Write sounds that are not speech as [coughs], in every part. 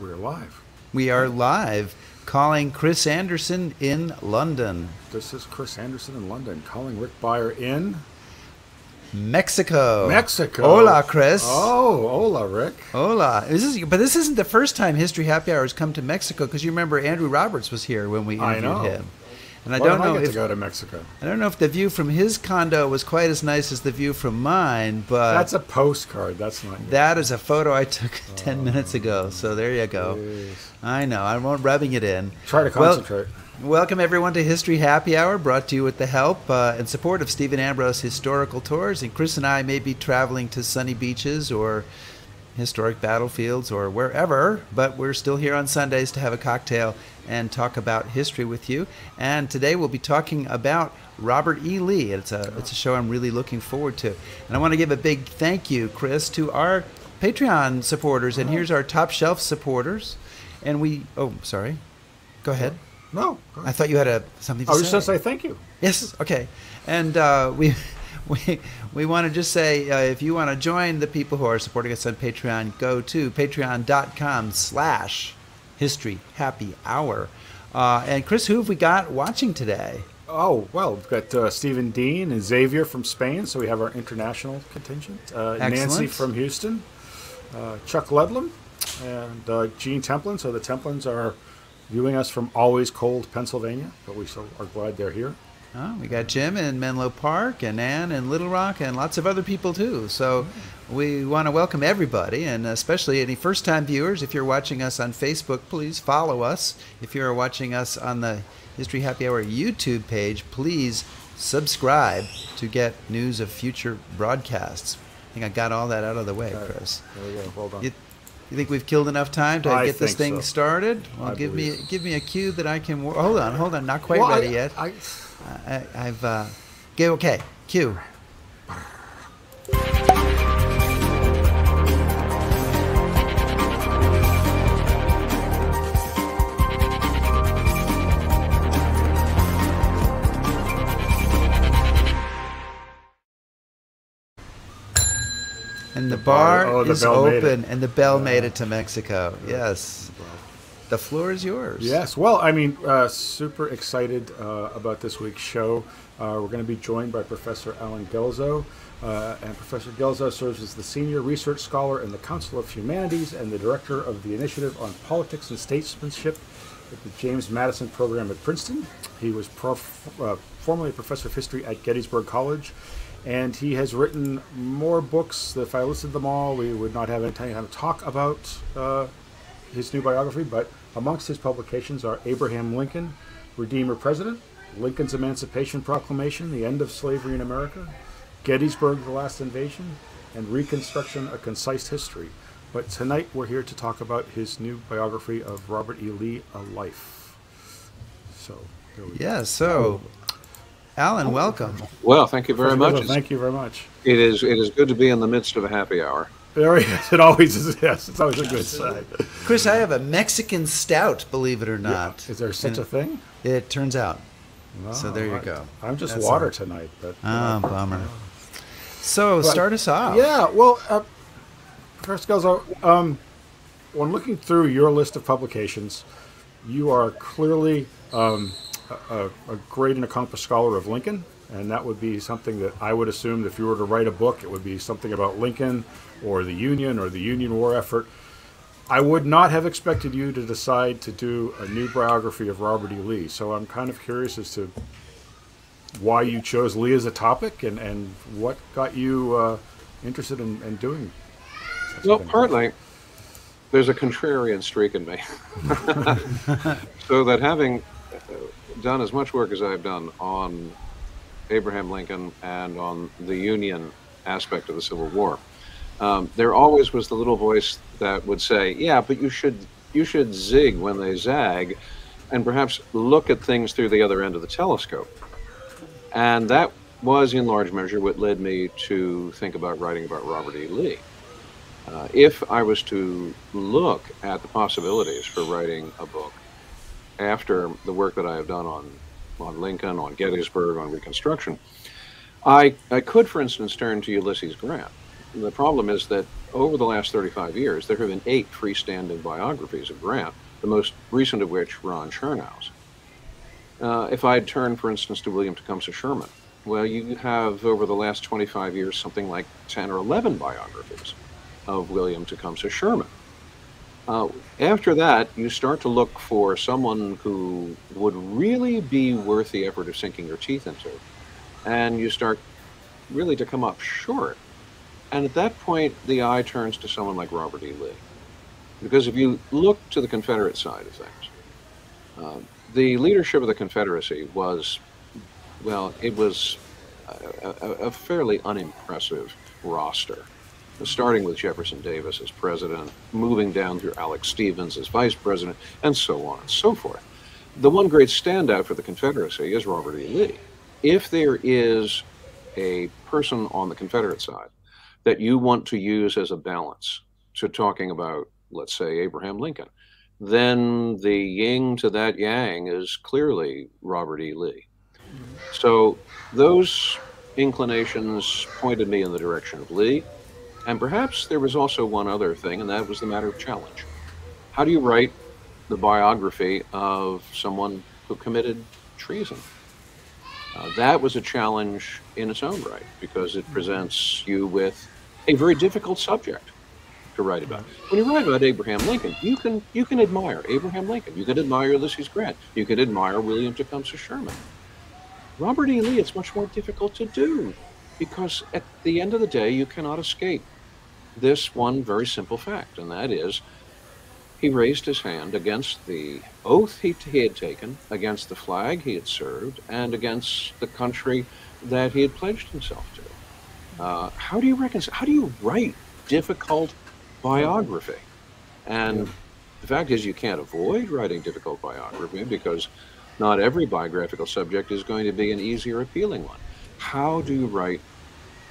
We're live. We are live calling Chris Anderson in London. This is Chris Anderson in London calling Rick Beyer in Mexico. Mexico. Hola, Chris. Oh, hola, Rick. Hola. This is, but this isn't the first time History Happy Hour has come to Mexico because you remember Andrew Roberts was here when we I interviewed know. him. And I Why don't know I get if to go to Mexico. I don't know if the view from his condo was quite as nice as the view from mine, but That's a postcard. That's not. that is a photo I took [laughs] 10 minutes ago. So there you go. Jeez. I know. I won't rubbing it in. Try to Well, concentrate. Welcome everyone to History Happy Hour, brought to you with the help uh, and support of Stephen Ambrose Historical Tours. And Chris and I may be traveling to sunny beaches or historic battlefields or wherever, but we're still here on Sundays to have a cocktail and talk about history with you. And today we'll be talking about Robert E. Lee. It's a it's a show I'm really looking forward to. And I want to give a big thank you, Chris, to our Patreon supporters. And here's our top shelf supporters. And we oh sorry, go ahead. no. go I thought you had a something to I was say. just going to say thank you. Yes. Okay. And uh, we [laughs] we we want to just say uh, if you want to join the people who are supporting us on Patreon, go to patreon.com/slash History Happy Hour. Uh, and Chris, who have we got watching today? Oh, well, we've got uh, Stephen Dean and Xavier from Spain, so we have our international contingent. Uh, Nancy from Houston, uh, Chuck Ledlam, and uh, Gene Templin. So the Templins are viewing us from always cold Pennsylvania, but we still are glad they're here. Oh, we got Jim in Menlo Park and Ann in Little Rock and lots of other people too. So we want to welcome everybody and especially any first time viewers. If you're watching us on Facebook, please follow us. If you're watching us on the History Happy Hour YouTube page, please subscribe to get news of future broadcasts. I think I got all that out of the way. Chris. There we go. Well done. You, you think we've killed enough time to I get this thing so. started? Well, I give me give me a cue that I can. Hold on, hold on, not quite Well, I- ready yet. I, I, I've uh, okay. Cue. And the bar, bar- oh, the is bell made it. open, and the bell made it to Mexico. Yes, the floor is yours. Yes, well, I mean, uh, super excited uh, about this week's show. Uh, we're going to be joined by Professor Allen Guelzo. Uh, and Professor Guelzo serves as the Senior Research Scholar in the Council of Humanities and the Director of the Initiative on Politics and Statesmanship at the James Madison Program at Princeton. He was prof- uh, formerly a Professor of History at Gettysburg College. And he has written more books. If I listed them all, we would not have any time to talk about uh, his new biography, but amongst his publications are Abraham Lincoln, Redeemer President, Lincoln's Emancipation Proclamation, The End of Slavery in America, Gettysburg, The Last Invasion, and Reconstruction, A Concise History. But tonight we're here to talk about his new biography of Robert E. Lee, A Life. So, we go. Yeah. So, Allen, welcome. Well, thank you very much. Thank you very much. It is it is good to be in the midst of a happy hour. There he is. [laughs] It always is. Yes, it's always a good sign. Chris, I have a Mexican stout, believe it or not. Is there such And a thing? It turns out. So there you go. I'm just That's water all. tonight, but Ah, bummer. So But- start us off. Yeah, well, uh, first goes um, when looking through your list of publications, you are clearly um, a, a great and accomplished scholar of Lincoln, and that would be something that I would assume that if you were to write a book, it would be something about Lincoln or the Union or the Union War effort. I would not have expected you to decide to do a new biography of Robert E. Lee, so I'm kind of curious as to why you chose Lee as a topic and, and what got you uh, interested in, in doing Well, partly there's a contrarian streak in me, [laughs] so that having done as much work as I've done on Abraham Lincoln and on the Union aspect of the Civil War, um, there always was the little voice that would say, "Yeah, but you should you should zig when they zag, and perhaps look at things through the other end of the telescope." And that was, in large measure, what led me to think about writing about Robert E. Lee. Uh, if I was to look at the possibilities for writing a book after the work that I have done on, on Lincoln, on Gettysburg, on Reconstruction, I, I could, for instance, turn to Ulysses Grant. The problem is that over the last 35 years, there have been eight freestanding biographies of Grant, the most recent of which, Ron Chernow's. Uh, if I turn, for instance, to William Tecumseh Sherman, well, you have over the last 25 years something like 10 or 11 biographies of William Tecumseh Sherman. Uh, after that, you start to look for someone who would really be worth the effort of sinking your teeth into. And you start really to come up short. And at that point, the eye turns to someone like Robert E. Lee. Because if you look to the Confederate side of things, uh, the leadership of the Confederacy was, well, it was a, a, a fairly unimpressive roster starting with Jefferson Davis as president, moving down through Alex Stephens as vice president, and so on and so forth. The one great standout for the Confederacy is Robert E. Lee. If there is a person on the Confederate side that you want to use as a balance to talking about, let's say, Abraham Lincoln, then the yin to that yang is clearly Robert E. Lee. So those inclinations pointed me in the direction of Lee. And perhaps there was also one other thing, and that was the matter of challenge. How do you write the biography of someone who committed treason? Uh, that was a challenge in its own right because it presents you with a very difficult subject to write about. When you write about Abraham Lincoln, you can you can admire Abraham Lincoln, you can admire Ulysses Grant, you can admire William Tecumseh Sherman. Robert E. Lee, it's much more difficult to do because at the end of the day, you cannot escape this one very simple fact, and that is he raised his hand against the oath he, he had taken, against the flag he had served, and against the country that he had pledged himself to. Uh, how do you reconcile? How do you write difficult biography? And the fact is, you can't avoid writing difficult biography because not every biographical subject is going to be an easy or appealing one. How do you write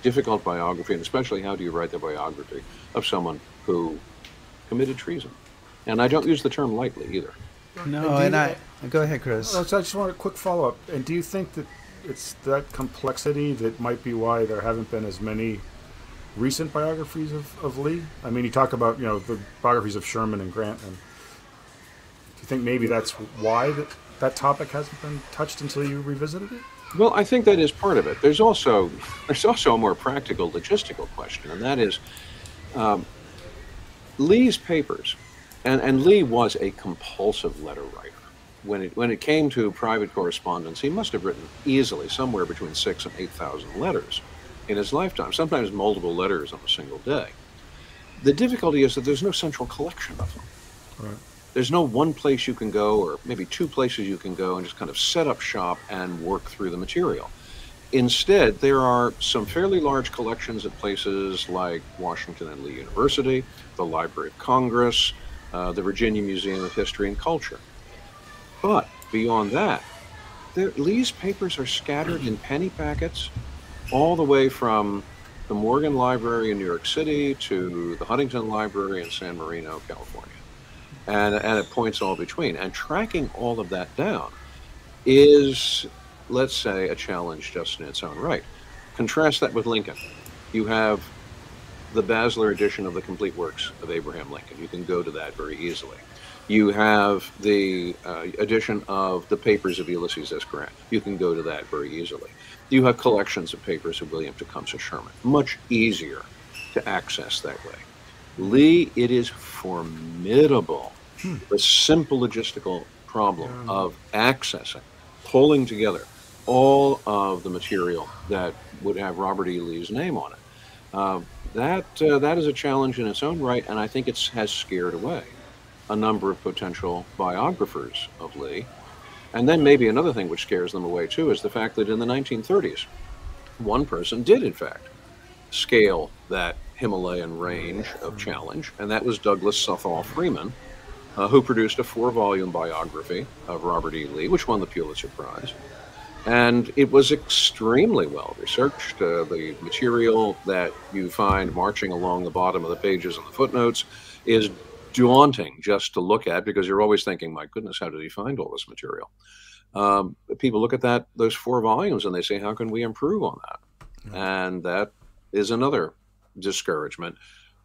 difficult biography, and especially how do you write the biography of someone who committed treason? And I don't use the term lightly either. No, and, and I go ahead, Chris. Oh, so I just want a quick follow up. And do you think that it's that complexity that might be why there haven't been as many recent biographies of, of Lee? I mean, you talk about you know the biographies of Sherman and Grant, and do you think maybe that's why that that topic hasn't been touched until you revisited it? Well, I think that is part of it. There's also there's also a more practical, logistical question, and that is um, Lee's papers, and, and Lee was a compulsive letter writer. When it when it came to private correspondence, he must have written easily somewhere between six and eight thousand letters in his lifetime. Sometimes multiple letters on a single day. The difficulty is that there's no central collection of them. Right there's no one place you can go or maybe two places you can go and just kind of set up shop and work through the material. Instead, there are some fairly large collections at places like Washington and Lee University, the Library of Congress, uh, the Virginia Museum of History and Culture. But beyond that, Lee's papers are scattered in penny packets all the way from the Morgan Library in New York City to the Huntington Library in San Marino, California and, and at points all between. And tracking all of that down is, let's say, a challenge just in its own right. Contrast that with Lincoln. You have the Basler edition of the complete works of Abraham Lincoln. You can go to that very easily. You have the uh, edition of the papers of Ulysses S. Grant. You can go to that very easily. You have collections of papers of William Tecumseh Sherman. Much easier to access that way. Lee, it is formidable. Hmm. The simple logistical problem yeah. of accessing, pulling together all of the material that would have Robert E. Lee's name on it. Uh, that uh, that is a challenge in its own right, and I think it has scared away a number of potential biographers of Lee. And then maybe another thing which scares them away too is the fact that in the 1930s, one person did in fact scale that Himalayan range of challenge, and that was Douglas Southall Freeman, uh, who produced a four volume biography of Robert E. Lee, which won the Pulitzer Prize. And it was extremely well researched. Uh, the material that you find marching along the bottom of the pages and the footnotes is daunting just to look at because you're always thinking, my goodness, how did he find all this material? Um, people look at that those four volumes and they say, how can we improve on that? Yeah. And that is another discouragement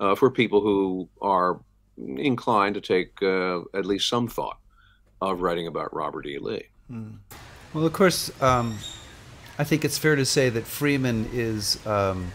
uh, for people who are inclined to take uh, at least some thought of writing about Robert E. Lee. Mm. Well, of course, um, I think it's fair to say that Freeman is. Um,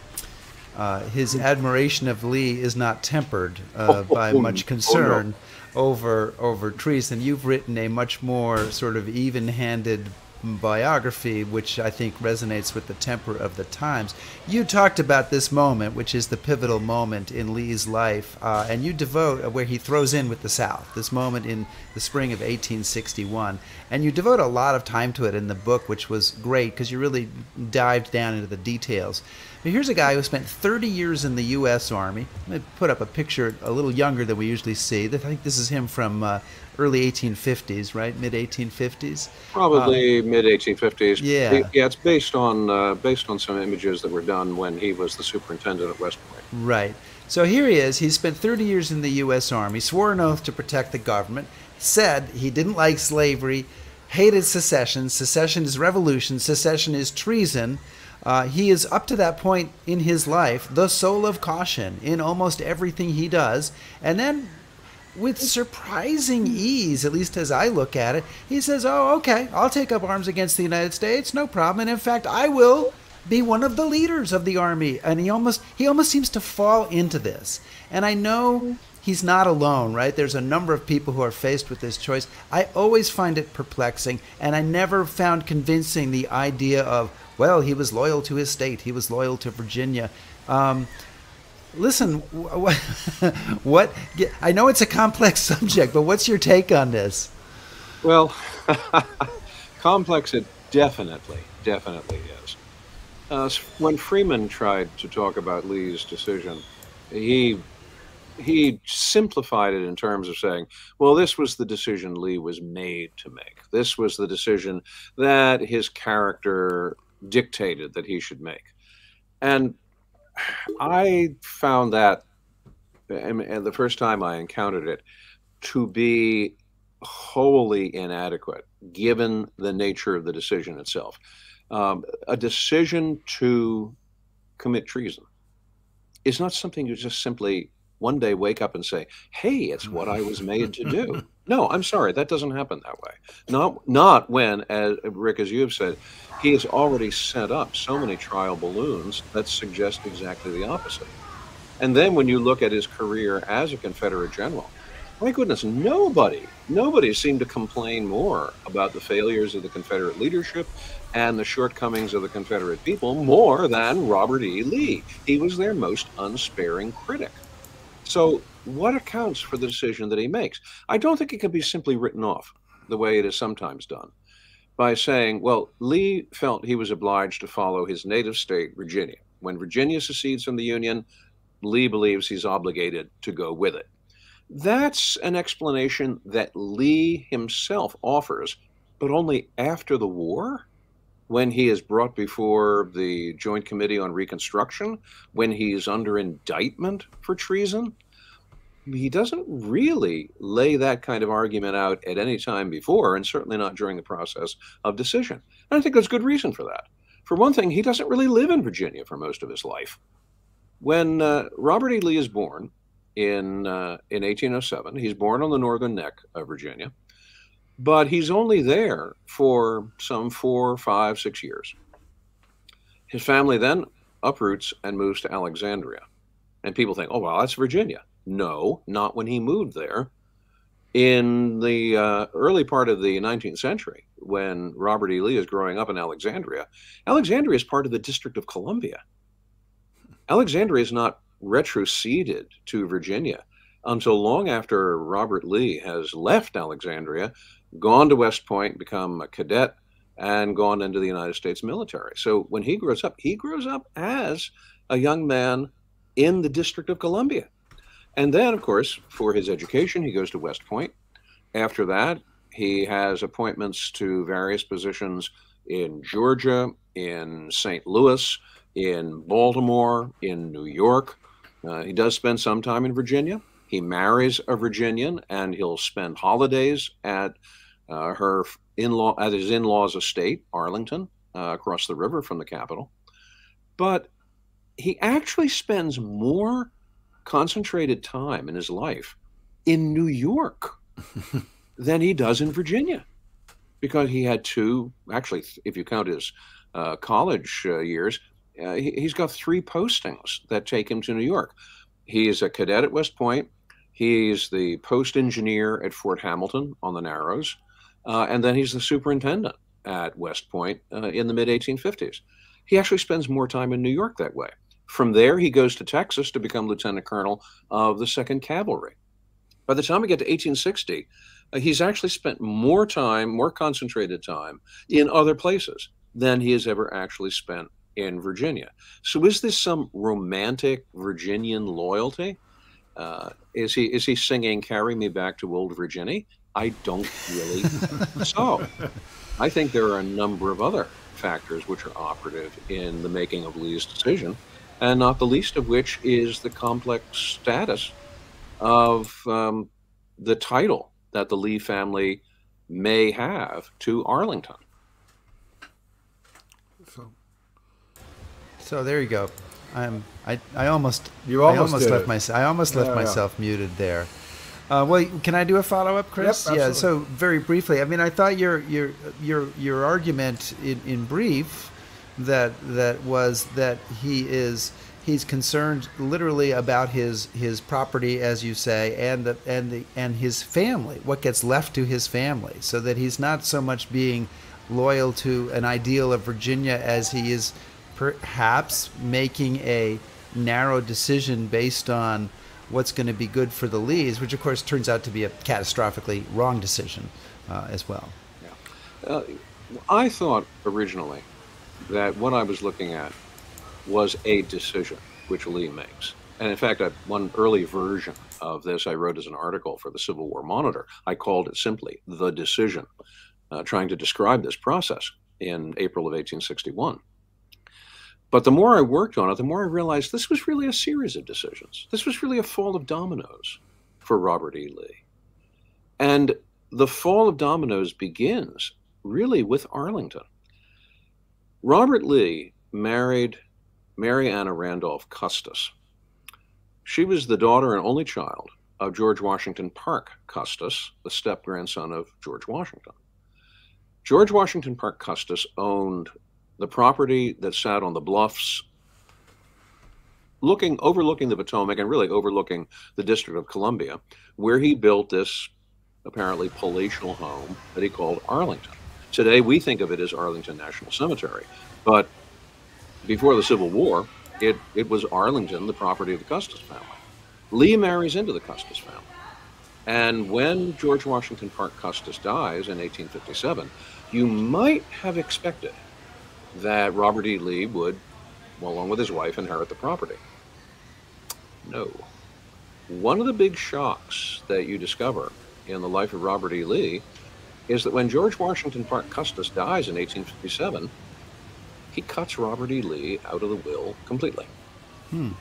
uh, his admiration of Lee is not tempered uh, by much concern oh, no. over over treason. You've written a much more sort of even-handed biography, which I think resonates with the temper of the times. You talked about this moment, which is the pivotal moment in Lee's life, uh, and you devote uh, where he throws in with the South, this moment in the spring of 1861. And you devote a lot of time to it in the book, which was great because you really dived down into the details. But here's a guy who spent 30 years in the U.S. Army. Let me put up a picture a little younger than we usually see. I think this is him from uh, early 1850s, right? Mid 1850s. Probably um, mid 1850s. Yeah. Yeah, it's based on uh, based on some images that were done when he was the superintendent at West Point. Right. So here he is. He spent 30 years in the U.S. Army, swore an oath to protect the government, said he didn't like slavery, hated secession. Secession is revolution. Secession is treason. Uh, he is up to that point in his life the soul of caution in almost everything he does. And then with surprising ease, at least as I look at it, he says, Oh, okay, I'll take up arms against the United States, no problem. And in fact, I will be one of the leaders of the army. And he almost he almost seems to fall into this. And I know he's not alone, right? There's a number of people who are faced with this choice. I always find it perplexing, and I never found convincing the idea of, well, he was loyal to his state, he was loyal to Virginia. Um, listen, [laughs] what, I know it's a complex [laughs] subject, but what's your take on this? Well, [laughs] complex it definitely, definitely is. Uh, when Freeman tried to talk about Lee's decision, he he simplified it in terms of saying, well, this was the decision Lee was made to make. This was the decision that his character dictated that he should make. And I found that, and the first time I encountered it, to be wholly inadequate given the nature of the decision itself. Um, a decision to commit treason is not something you just simply one day wake up and say, "Hey, it's what I was made to do." [laughs] No, I'm sorry, that doesn't happen that way. Not not when, as Rick, as you have said, he has already set up so many trial balloons that suggest exactly the opposite. And then when you look at his career as a Confederate general, my goodness, nobody, nobody seemed to complain more about the failures of the Confederate leadership and the shortcomings of the Confederate people more than Robert E. Lee. He was their most unsparing critic. So, what accounts for the decision that he makes? I don't think it can be simply written off the way it is sometimes done by saying, well, Lee felt he was obliged to follow his native state, Virginia. When Virginia secedes from the Union, Lee believes he's obligated to go with it. That's an explanation that Lee himself offers, but only after the war, when he is brought before the Joint Committee on Reconstruction, when he's under indictment for treason he doesn't really lay that kind of argument out at any time before, and certainly not during the process of decision. And I think there's good reason for that. For one thing, he doesn't really live in Virginia for most of his life. When uh, Robert E. Lee is born in uh, in 1807, he's born on the northern neck of Virginia, but he's only there for some four, five, six years. His family then uproots and moves to Alexandria, and people think, "Oh, well, that's Virginia." No, not when he moved there. In the uh, early part of the 19th century, when Robert E. Lee is growing up in Alexandria, Alexandria is part of the District of Columbia. Alexandria is not retroceded to Virginia until long after Robert Lee has left Alexandria, gone to West Point, become a cadet, and gone into the United States military. So when he grows up, he grows up as a young man in the District of Columbia. And then, of course, for his education, he goes to West Point. After that, he has appointments to various positions in Georgia, in St. Louis, in Baltimore, in New York. Uh, he does spend some time in Virginia. He marries a Virginian, and he'll spend holidays at uh, her in-law at his in-laws' estate, Arlington, uh, across the river from the capital. But he actually spends more concentrated time in his life in New York [laughs] than he does in Virginia because he had two, actually, if you count his uh, college uh, years, uh, he, has got three postings that take him to New York. He is a cadet at West Point. He's the post engineer at Fort Hamilton on the Narrows. Uh, and then he's the superintendent at West Point uh, in the mid 1850s. He actually spends more time in New York that way. From there, he goes to Texas to become lieutenant colonel of the 2nd Cavalry. By the time we get to 1860, uh, he's actually spent more time, more concentrated time in other places than he has ever actually spent in Virginia. So, is this some romantic Virginian loyalty? Uh, is he is he singing "Carry Me Back to Old Virginia"? I don't really so. I think there are a number of other factors which are operative in the making of Lee's decision, and not the least of which is the complex status of um, the title that the Lee family may have to Arlington. So, so there you go. I'm I, I almost you almost, I almost left myself I almost left yeah, myself yeah. muted there. Uh, well, can I do a follow up, Chris? Yep, yeah. So very briefly, I mean, I thought your your your your argument in, in brief that that was that he is he's concerned literally about his his property, as you say, and the and the and his family, what gets left to his family, so that he's not so much being loyal to an ideal of Virginia as he is perhaps making a narrow decision based on what's going to be good for the Lees, which of course turns out to be a catastrophically wrong decision uh, as well. Yeah. Uh, I thought originally that what I was looking at was a decision which Lee makes. And in fact, I, one early version of this I wrote as an article for the Civil War Monitor. I called it simply The Decision, uh, trying to describe this process in April of 1861. But the more I worked on it, the more I realized this was really a series of decisions. This was really a fall of dominoes for Robert E. Lee. And the fall of dominoes begins really with Arlington. Robert Lee married Mary Anna Randolph Custis. She was the daughter and only child of George Washington Parke Custis, the step grandson of George Washington. George Washington Parke Custis owned the property that sat on the bluffs looking overlooking the Potomac and really overlooking the District of Columbia, where he built this apparently palatial home that he called Arlington. Today we think of it as Arlington National Cemetery, but before the Civil War, it, it was Arlington, the property of the Custis family. Lee marries into the Custis family. And when George Washington Parke Custis dies in 1857, you might have expected that Robert E. Lee would, along with his wife, inherit the property. No. One of the big shocks that you discover in the life of Robert E. Lee is that when George Washington Parke Custis dies in 1857, he cuts Robert E. Lee out of the will completely. Hmm.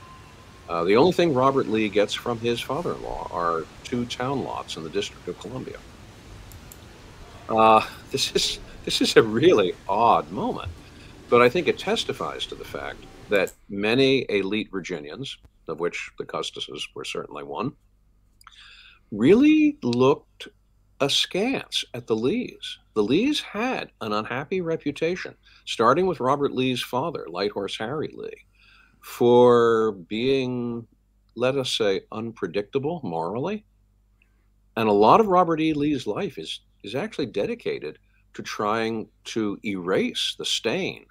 Uh, the only thing Robert Lee gets from his father in law are two town lots in the District of Columbia. Uh, this is this is a really odd moment. But I think it testifies to the fact that many elite Virginians, of which the Custises were certainly one, really looked askance at the Lees. The Lees had an unhappy reputation, starting with Robert Lee's father, Light Horse Harry Lee, for being, let us say, unpredictable morally. And a lot of Robert E. Lee's life is, is actually dedicated to trying to erase the stain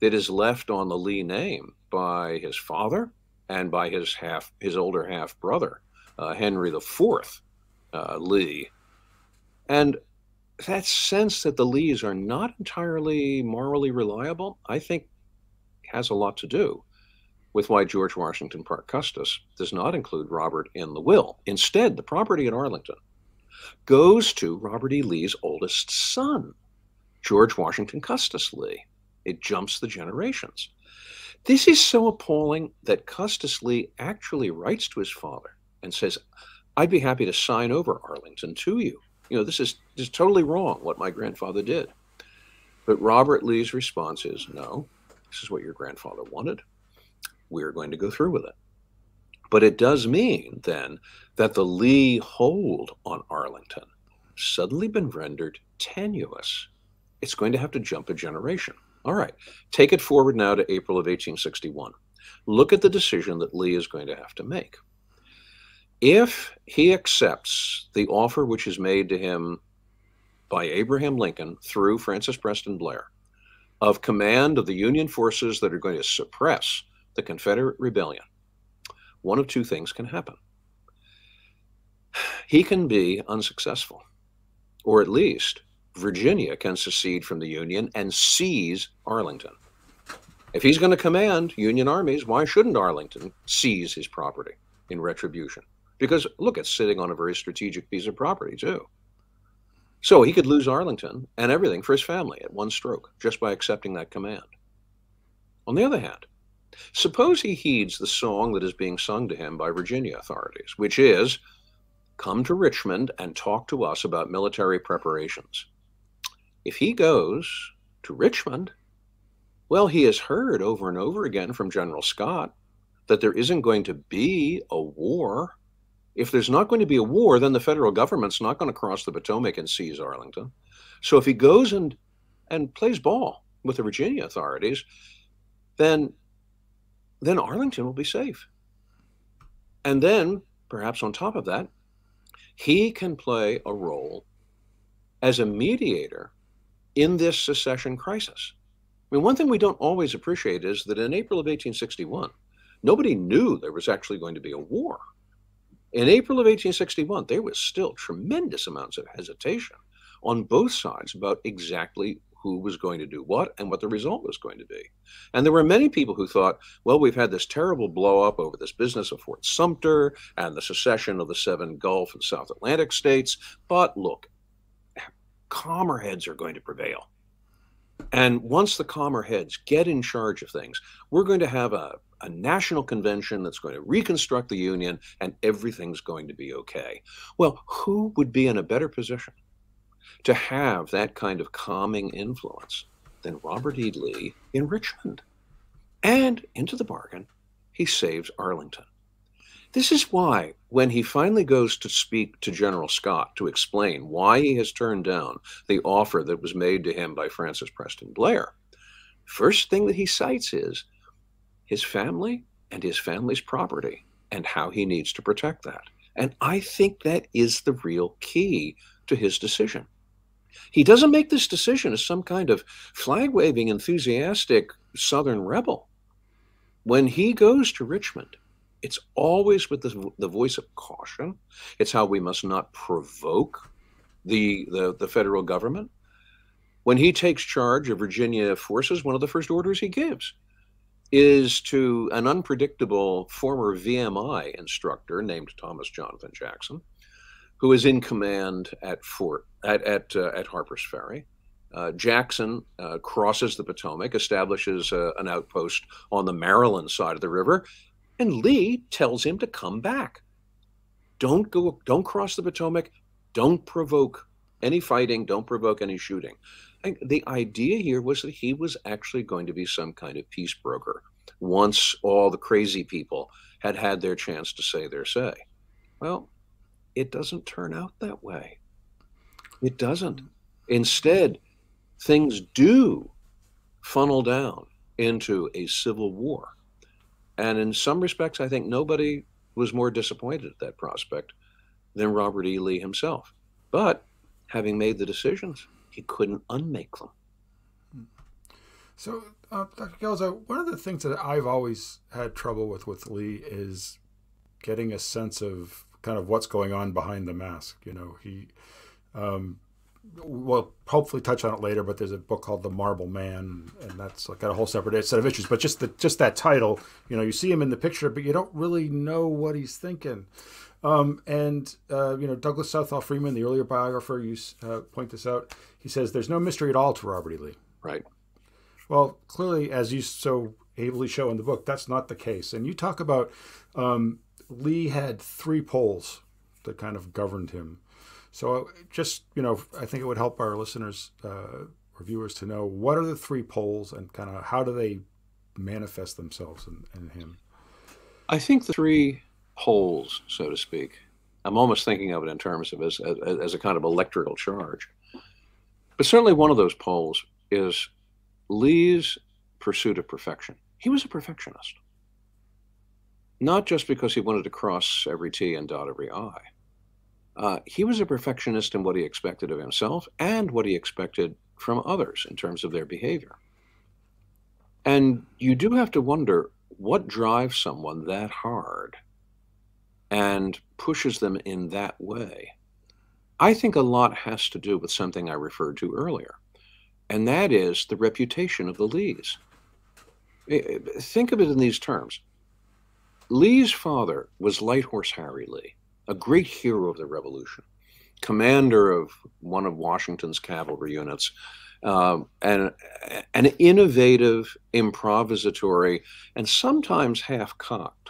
that is left on the Lee name by his father and by his half his older half brother, uh, Henry IV uh, Lee. And that sense that the Lees are not entirely morally reliable, I think, has a lot to do with why George Washington Parke Custis does not include Robert in the will. Instead, the property in Arlington goes to Robert E. Lee's oldest son, George Washington Custis Lee. It jumps the generations. This is so appalling that Custis Lee actually writes to his father and says, I'd be happy to sign over Arlington to you. You know, this is, this is totally wrong what my grandfather did. But Robert Lee's response is, no, this is what your grandfather wanted. We're going to go through with it. But it does mean then that the Lee hold on Arlington suddenly been rendered tenuous. It's going to have to jump a generation. All right, take it forward now to April of 1861. Look at the decision that Lee is going to have to make. If he accepts the offer which is made to him by Abraham Lincoln through Francis Preston Blair of command of the Union forces that are going to suppress the Confederate rebellion, one of two things can happen. He can be unsuccessful, or at least Virginia can secede from the Union and seize Arlington. If he's going to command Union armies, why shouldn't Arlington seize his property in retribution? Because look, it's sitting on a very strategic piece of property, too. So he could lose Arlington and everything for his family at one stroke just by accepting that command. On the other hand, suppose he heeds the song that is being sung to him by Virginia authorities, which is come to Richmond and talk to us about military preparations. If he goes to Richmond, well, he has heard over and over again from General Scott that there isn't going to be a war if there's not going to be a war, then the federal government's not going to cross the Potomac and seize Arlington. So if he goes and and plays ball with the Virginia authorities, then then Arlington will be safe. And then, perhaps on top of that, he can play a role as a mediator in this secession crisis. I mean, one thing we don't always appreciate is that in April of 1861, nobody knew there was actually going to be a war. In April of 1861, there was still tremendous amounts of hesitation on both sides about exactly who was going to do what and what the result was going to be. And there were many people who thought, well, we've had this terrible blow up over this business of Fort Sumter and the secession of the seven Gulf and South Atlantic states. But look, calmer heads are going to prevail. And once the calmer heads get in charge of things, we're going to have a, a national convention that's going to reconstruct the Union and everything's going to be okay. Well, who would be in a better position to have that kind of calming influence than Robert E. Lee in Richmond? And into the bargain, he saves Arlington. This is why, when he finally goes to speak to General Scott to explain why he has turned down the offer that was made to him by Francis Preston Blair, first thing that he cites is his family and his family's property and how he needs to protect that. And I think that is the real key to his decision. He doesn't make this decision as some kind of flag waving, enthusiastic Southern rebel. When he goes to Richmond, it's always with the, the voice of caution. It's how we must not provoke the, the, the federal government. When he takes charge of Virginia forces, one of the first orders he gives is to an unpredictable former VMI instructor named Thomas Jonathan Jackson, who is in command at Fort at at, uh, at Harper's Ferry. Uh, Jackson uh, crosses the Potomac, establishes uh, an outpost on the Maryland side of the river, and Lee tells him to come back. Don't go. Don't cross the Potomac. Don't provoke any fighting. Don't provoke any shooting the idea here was that he was actually going to be some kind of peace broker once all the crazy people had had their chance to say their say. Well, it doesn't turn out that way. It doesn't. Instead, things do funnel down into a civil war. And in some respects, I think nobody was more disappointed at that prospect than Robert E. Lee himself. But having made the decisions, he couldn't unmake them. So, uh, Dr. Guelzo, one of the things that I've always had trouble with with Lee is getting a sense of kind of what's going on behind the mask. You know, he, um, we'll hopefully touch on it later, but there's a book called The Marble Man, and that's got a whole separate set of issues. But just the just that title, you know, you see him in the picture, but you don't really know what he's thinking. Um, and uh, you know, Douglas Southall Freeman, the earlier biographer, you uh, point this out. He says there's no mystery at all to Robert E. Lee. Right. Well, clearly, as you so ably show in the book, that's not the case. And you talk about um, Lee had three poles that kind of governed him. So, just you know, I think it would help our listeners uh, or viewers to know what are the three poles and kind of how do they manifest themselves in, in him. I think the three poles, so to speak. I'm almost thinking of it in terms of as, as, as a kind of electrical charge. But certainly one of those poles is Lee's pursuit of perfection. He was a perfectionist. Not just because he wanted to cross every T and dot every I. Uh, he was a perfectionist in what he expected of himself and what he expected from others in terms of their behavior. And you do have to wonder what drives someone that hard and pushes them in that way. I think a lot has to do with something I referred to earlier, and that is the reputation of the Lees. Think of it in these terms. Lee's father was Light Horse Harry Lee, a great hero of the Revolution, commander of one of Washington's cavalry units, um, and an innovative, improvisatory, and sometimes half-cocked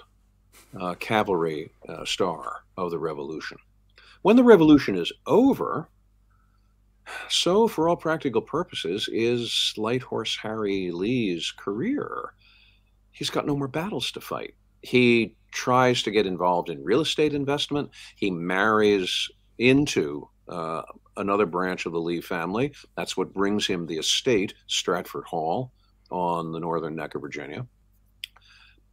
uh, cavalry uh, star of the Revolution. When the Revolution is over, so for all practical purposes is Light Horse Harry Lee's career. He's got no more battles to fight. He tries to get involved in real estate investment. He marries into uh, another branch of the Lee family. That's what brings him the estate, Stratford Hall, on the northern neck of Virginia.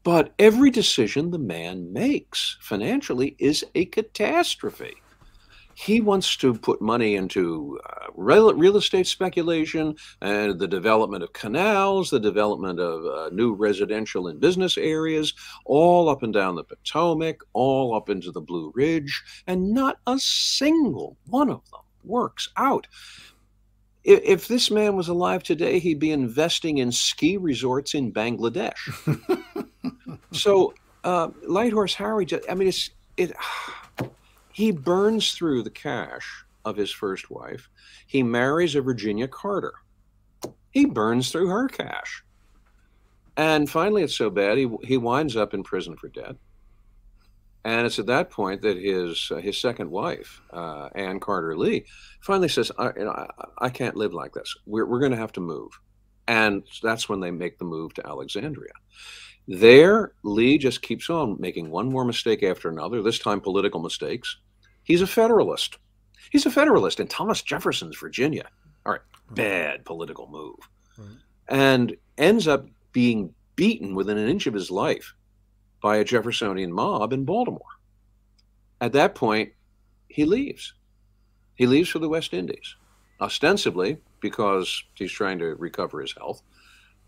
But every decision the man makes financially is a catastrophe he wants to put money into uh, real, real, estate speculation and the development of canals, the development of uh, new residential and business areas, all up and down the Potomac, all up into the Blue Ridge, and not a single one of them works out. If, if this man was alive today, he'd be investing in ski resorts in Bangladesh. [laughs] so, uh, Light Horse Harry, I mean, it's it. [sighs] He burns through the cash of his first wife. He marries a Virginia Carter. He burns through her cash. And finally, it's so bad, he, he winds up in prison for debt. And it's at that point that his uh, his second wife, uh, Carter Lee, finally says, I, you know, I, I can't live like this. We're, we're going to have to move. And that's when they make the move to Alexandria. There, Lee just keeps on making one more mistake after another, this time political mistakes. He's a Federalist. He's a Federalist in Thomas Jefferson's Virginia. All right, hmm. bad political move. Right. And ends up being beaten within an inch of his life by a Jeffersonian mob in Baltimore. At that point, he leaves. He leaves for the West Indies, ostensibly because he's trying to recover his health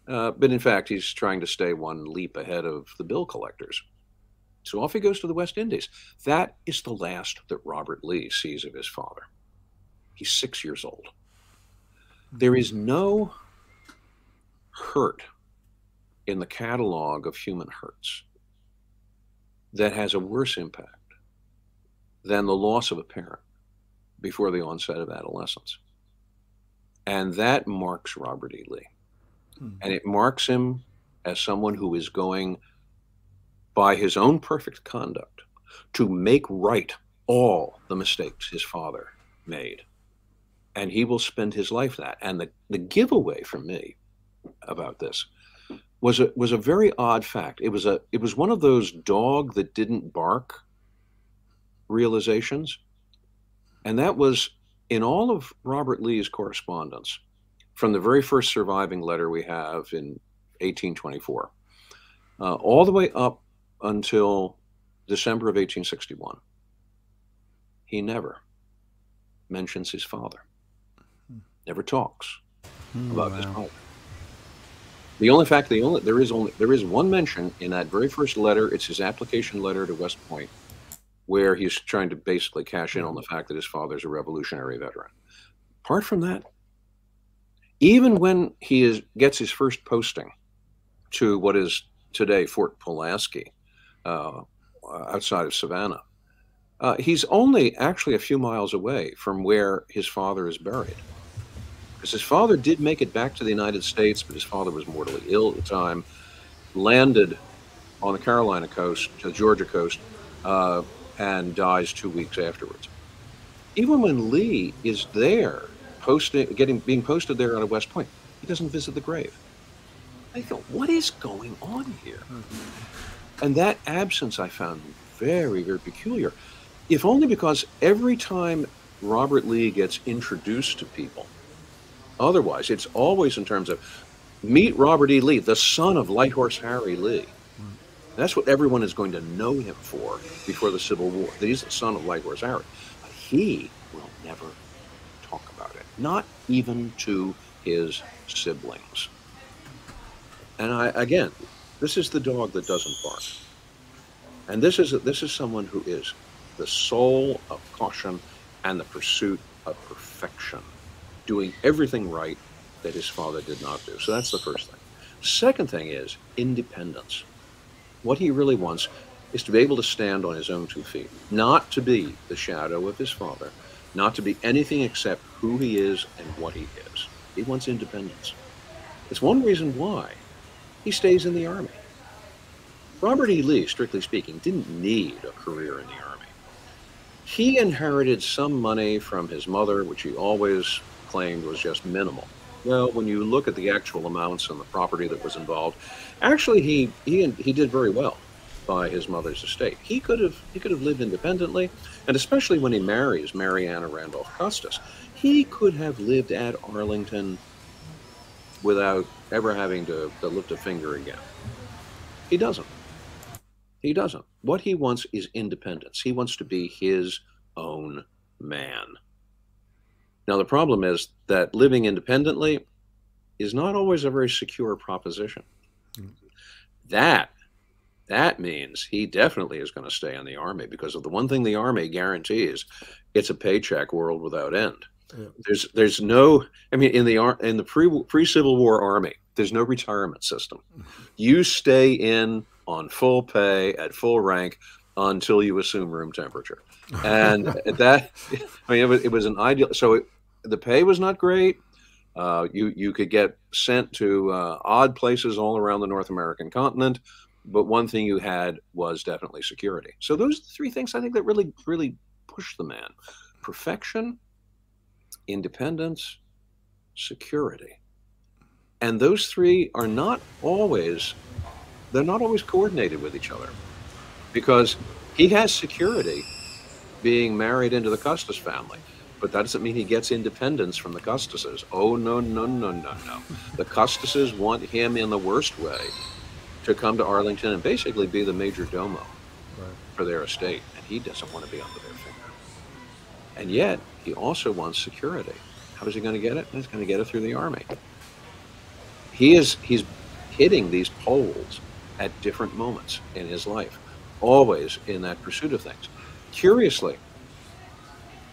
uh, but in fact, he's trying to stay one leap ahead of the bill collectors. So off he goes to the West Indies. That is the last that Robert Lee sees of his father. He's six years old. There is no hurt in the catalog of human hurts that has a worse impact than the loss of a parent before the onset of adolescence. And that marks Robert E. Lee. Mm. And it marks him as someone who is going by his own perfect conduct to make right all the mistakes his father made. And he will spend his life that. And the, the giveaway from me about this was a was a very odd fact. It was a it was one of those dog that didn't bark realizations. And that was in all of Robert Lee's correspondence, from the very first surviving letter we have in 1824, uh, all the way up until December of 1861. He never mentions his father, never talks mm, about wow. his father. The only fact, the only there is only there is one mention in that very first letter. It's his application letter to West Point, where he's trying to basically cash in on the fact that his father's a Revolutionary veteran. Apart from that, even when he is, gets his first posting to what is today Fort Pulaski, uh, outside of Savannah, uh, he's only actually a few miles away from where his father is buried. Because his father did make it back to the United States, but his father was mortally ill at the time, landed on the Carolina coast, the Georgia coast, uh, and dies two weeks afterwards. Even when Lee is there posting, getting being posted there out of West Point. He doesn't visit the grave. I thought, what is going on here? Mm-hmm. And that absence I found very, very peculiar. If only because every time Robert Lee gets introduced to people, otherwise, it's always in terms of meet Robert E. Lee, the son of Light Horse Harry Lee. Mm. That's what everyone is going to know him for before the Civil War. That he's the son of Light Horse Harry. But he will never talk about it, not even to his siblings. And I, again, this is the dog that doesn't bark. And this is this is someone who is the soul of caution and the pursuit of perfection, doing everything right that his father did not do. So that's the first thing. Second thing is independence. What he really wants is to be able to stand on his own two feet, not to be the shadow of his father, not to be anything except who he is and what he is. He wants independence. It's one reason why he stays in the Army. Robert E. Lee, strictly speaking, didn't need a career in the Army. He inherited some money from his mother, which he always claimed was just minimal. Well, when you look at the actual amounts and the property that was involved, actually he he he did very well by his mother's estate. He could have he could have lived independently, and especially when he marries Mary Anna Randolph Custis, he could have lived at Arlington without ever having to, to lift a finger again. He doesn't. He doesn't. What he wants is independence. He wants to be his own man. Now, the problem is that living independently is not always a very secure proposition. Mm. That that means he definitely is going to stay in the army because of the one thing the army guarantees it's a paycheck world without end yeah. there's there's no i mean in the in the pre pre civil war army there's no retirement system [laughs] you stay in on full pay at full rank until you assume room temperature and [laughs] that i mean it was, it was an ideal so it, the pay was not great. Uh, you you could get sent to uh, odd places all around the North American continent, but one thing you had was definitely security. So those three things I think that really really push the man: perfection, independence, security, and those three are not always they're not always coordinated with each other because he has security being married into the Custis family but that doesn't mean he gets independence from the Custises. Oh, no, no, no, no, no. The Custises want him in the worst way to come to Arlington and basically be the major domo right. for their estate. And he doesn't want to be under their finger. And yet, he also wants security. How is he going to get it? He's going to get it through the army. He is he's hitting these poles at different moments in his life, always in that pursuit of things. Curiously,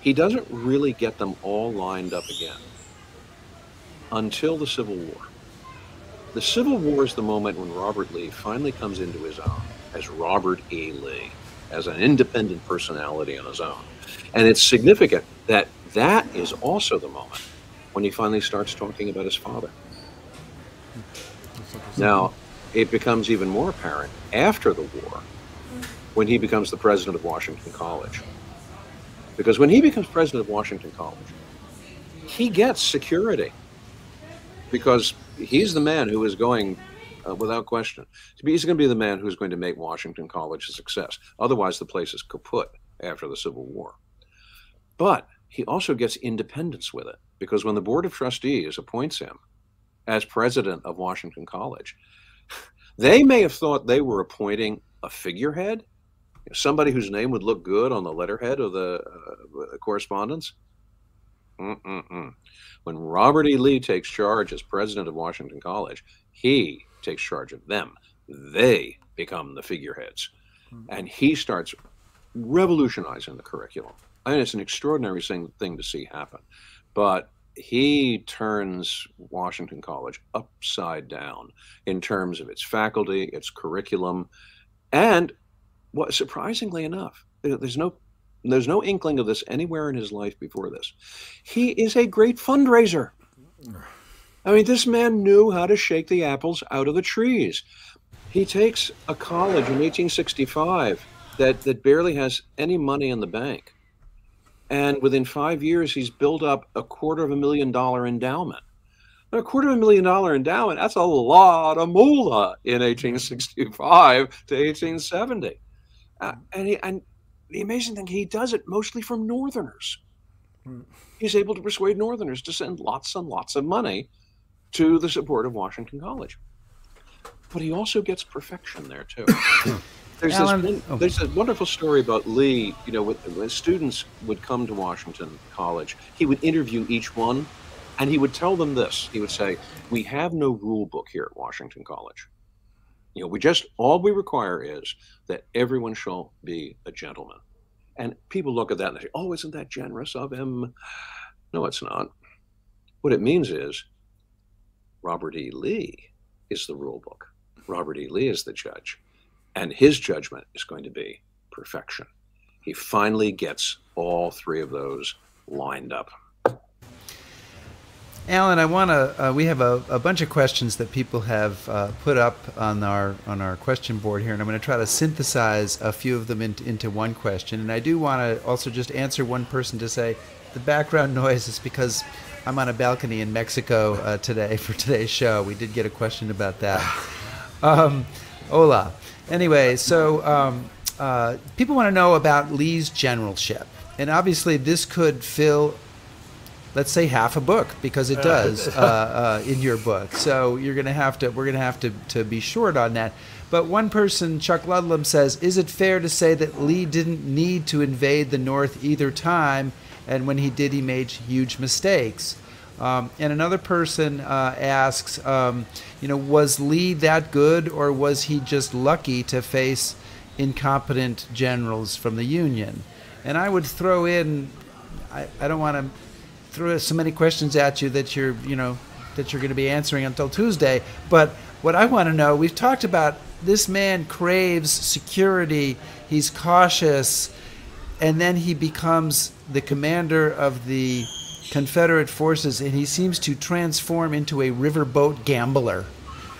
he doesn't really get them all lined up again until the Civil War. The Civil War is the moment when Robert Lee finally comes into his own as Robert E. Lee, as an independent personality on his own. And it's significant that that is also the moment when he finally starts talking about his father. Now, it becomes even more apparent after the war when he becomes the president of Washington College. Because when he becomes president of Washington College, he gets security because he's the man who is going, uh, without question, he's going to be the man who's going to make Washington College a success. Otherwise, the place is kaput after the Civil War. But he also gets independence with it because when the Board of Trustees appoints him as president of Washington College, they may have thought they were appointing a figurehead somebody whose name would look good on the letterhead of the uh, correspondence. Mm-mm-mm. When Robert E. Lee takes charge as president of Washington College, he takes charge of them. They become the figureheads. Mm-hmm. And he starts revolutionizing the curriculum. I mean, it's an extraordinary thing, thing to see happen. But he turns Washington College upside down in terms of its faculty, its curriculum, and what surprisingly enough, there's no there's no inkling of this anywhere in his life before this. He is a great fundraiser. I mean, this man knew how to shake the apples out of the trees. He takes a college in 1865 that, that barely has any money in the bank. And within five years, he's built up a quarter of a million dollar endowment. A quarter of a million dollar endowment, that's a lot of moolah in 1865 to 1870. Uh, and, he, and the amazing thing, he does it mostly from Northerners. Hmm. He's able to persuade Northerners to send lots and lots of money to the support of Washington College. But he also gets perfection there, too. [coughs] There's Allen, this oh. there's a wonderful story about Lee. You know, when students would come to Washington College, he would interview each one, and he would tell them this. He would say, "We have no rule book here at Washington College. You know, we just all we require is that everyone shall be a gentleman." And people look at that and they say, "Oh, isn't that generous of him?" No, it's not. What it means is Robert E. Lee is the rule book. Robert E. Lee is the judge and his judgment is going to be perfection. He finally gets all three of those lined up. Allen, I want to. Uh, we have a, a, bunch of questions that people have uh, put up on our on our question board here, and I'm going to try to synthesize a few of them into, into one question. And I do want to also just answer one person to say the background [laughs] noise is because I'm on a balcony in Mexico uh, today for today's show. We did get a question about that. [laughs] Um, hola. Anyway, so um, uh, people want to know about Lee's generalship, and obviously this could fill, let's say, half a book because it does [laughs] uh, uh, in your book. So you're going to have to, we're going to have to to be short on that. But one person, Chuck Ludlam, says, "Is it fair to say that Lee didn't need to invade the North either time, and when he did, he made huge mistakes?" Um, and another person uh, asks, um, you know, was Lee that good, or was he just lucky to face incompetent generals from the Union? And I would throw in, I, I don't want to throw so many questions at you that you're, you know, that you're going to be answering until Tuesday. But what I want to know, we've talked about this man craves security. He's cautious, and then he becomes the commander of the Confederate forces, and he seems to transform into a riverboat gambler,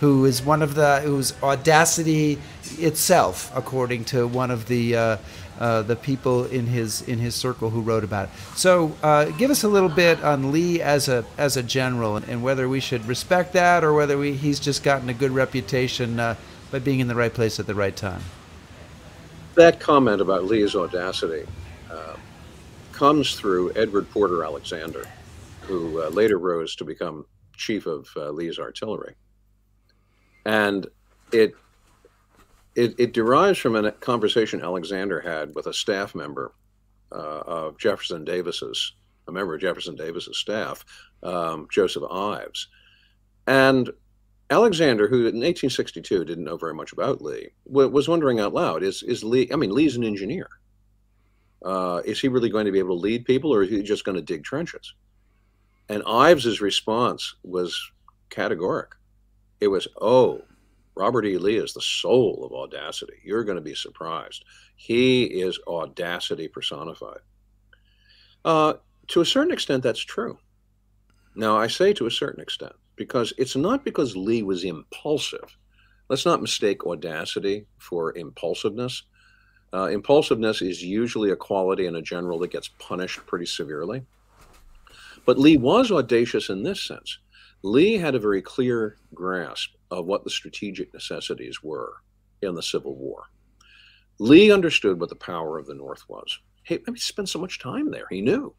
who is one of the whose audacity itself, according to one of the uh, uh, the people in his in his circle who wrote about it. So, uh, give us a little bit on Lee as a as a general, and, and whether we should respect that or whether we, he's just gotten a good reputation uh, by being in the right place at the right time. That comment about Lee's audacity comes through Edward Porter Alexander, who uh, later rose to become chief of uh, Lee's artillery. And it, it, it derives from a conversation Alexander had with a staff member uh, of Jefferson Davis's, a member of Jefferson Davis's staff, um, Joseph Ives. And Alexander, who in 1862 didn't know very much about Lee, was wondering out loud: Is is Lee? I mean, Lee's an engineer uh, is he really going to be able to lead people or is he just going to dig trenches? And Ives's response was categoric. It was, oh, Robert E. Lee is the soul of audacity. You're going to be surprised. He is audacity personified. Uh, to a certain extent, that's true. Now, I say to a certain extent because it's not because Lee was impulsive. Let's not mistake audacity for impulsiveness. Uh, impulsiveness is usually a quality in a general that gets punished pretty severely. But Lee was audacious in this sense. Lee had a very clear grasp of what the strategic necessities were in the Civil War. Lee understood what the power of the North was. He, spent so much time there. He knew.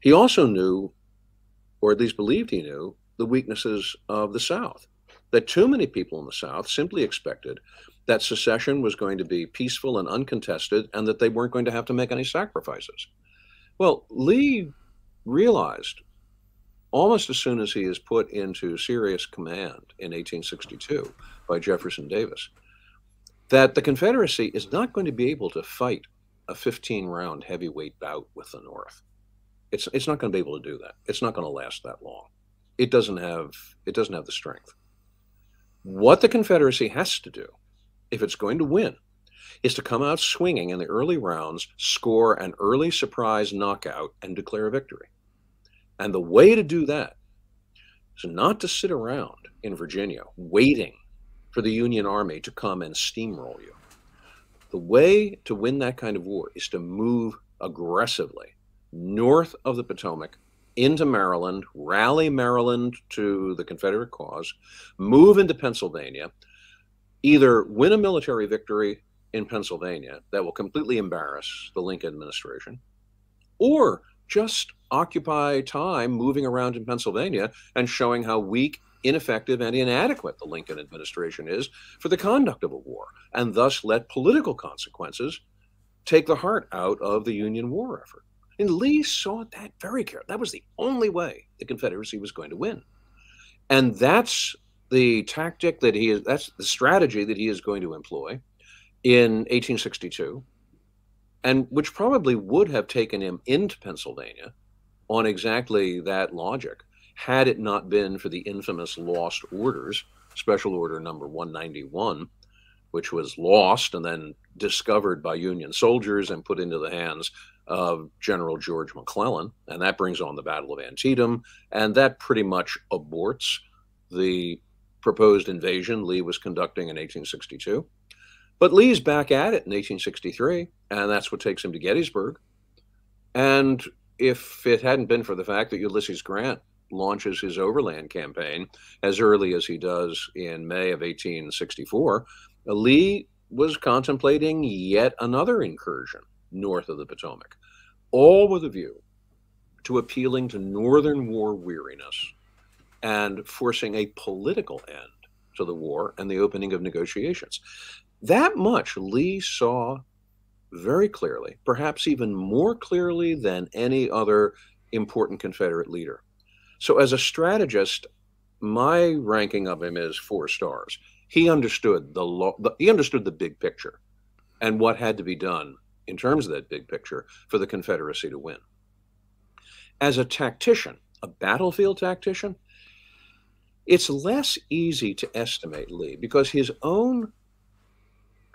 He also knew, or at least believed he knew, the weaknesses of the South. That too many people in the South simply expected that secession was going to be peaceful and uncontested and that they weren't going to have to make any sacrifices. Well, Lee realized almost as soon as he is put into serious command in 1862 by Jefferson Davis that the Confederacy is not going to be able to fight a 15 round heavyweight bout with the North. It's, it's not going to be able to do that. It's not going to last that long. It doesn't have it doesn't have the strength. What the Confederacy has to do if it's going to win, is to come out swinging in the early rounds, score an early surprise knockout, and declare a victory. And the way to do that is not to sit around in Virginia waiting for the Union Army to come and steamroll you. The way to win that kind of war is to move aggressively north of the Potomac into Maryland, rally Maryland to the Confederate cause, move into Pennsylvania, either win a military victory in Pennsylvania that will completely embarrass the Lincoln administration, or just occupy time moving around in Pennsylvania and showing how weak, ineffective, and inadequate the Lincoln administration is for the conduct of a war, and thus let political consequences take the heart out of the Union war effort. And Lee saw that very carefully. That was the only way the Confederacy was going to win. And that's the tactic that he is, that's the strategy that he is going to employ in 1862, and which probably would have taken him into Pennsylvania on exactly that logic had it not been for the infamous lost orders, Special Order number 191, which was lost and then discovered by Union soldiers and put into the hands of General George McClellan. And that brings on the Battle of Antietam. And that pretty much aborts the proposed invasion Lee was conducting in 1862. But Lee's back at it in 1863, and that's what takes him to Gettysburg. And if it hadn't been for the fact that Ulysses Grant launches his overland campaign as early as he does in May of 1864, Lee was contemplating yet another incursion north of the Potomac, all with a view to appealing to Northern war weariness and forcing a political end to the war and the opening of negotiations. That much Lee saw very clearly, perhaps even more clearly than any other important Confederate leader. So, as a strategist, my ranking of him is four stars. He understood the, lo- the he understood the big picture and what had to be done in terms of that big picture for the Confederacy to win. As a tactician, a battlefield tactician, it's less easy to estimate Lee because his own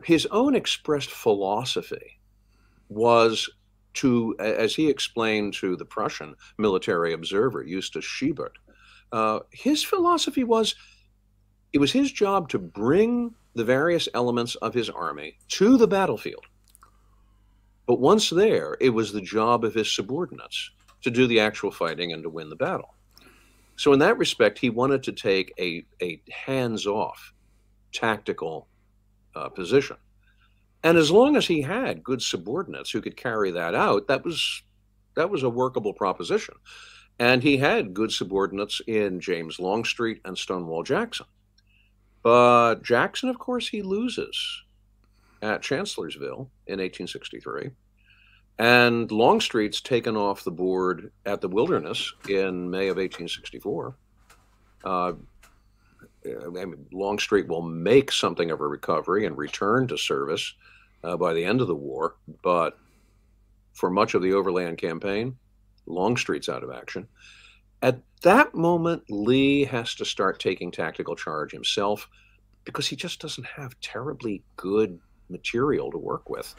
his own expressed philosophy was to, as he explained to the Prussian military observer Justus Scheibert, uh, his philosophy was it was his job to bring the various elements of his army to the battlefield. But once there, it was the job of his subordinates to do the actual fighting and to win the battle. So, in that respect, he wanted to take a, a hands off tactical uh, position. And as long as he had good subordinates who could carry that out, that was that was a workable proposition. And he had good subordinates in James Longstreet and Stonewall Jackson. But Jackson, of course, he loses at Chancellorsville in 1863. And Longstreet's taken off the board at the Wilderness in May of 1864. Uh, I mean, Longstreet will make something of a recovery and return to service uh, by the end of the war, but for much of the overland campaign, Longstreet's out of action. At that moment, Lee has to start taking tactical charge himself because he just doesn't have terribly good material to work with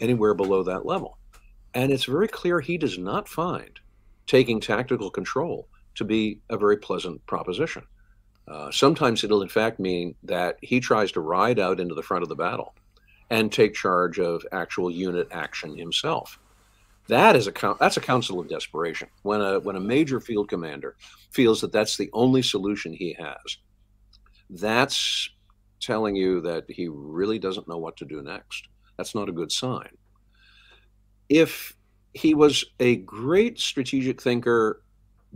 anywhere below that level. And it's very clear he does not find taking tactical control to be a very pleasant proposition. Uh, sometimes it'll, in fact, mean that he tries to ride out into the front of the battle and take charge of actual unit action himself. That is a that's a counsel of desperation. When a when a major field commander feels that that's the only solution he has, that's telling you that he really doesn't know what to do next. That's not a good sign. If he was a great strategic thinker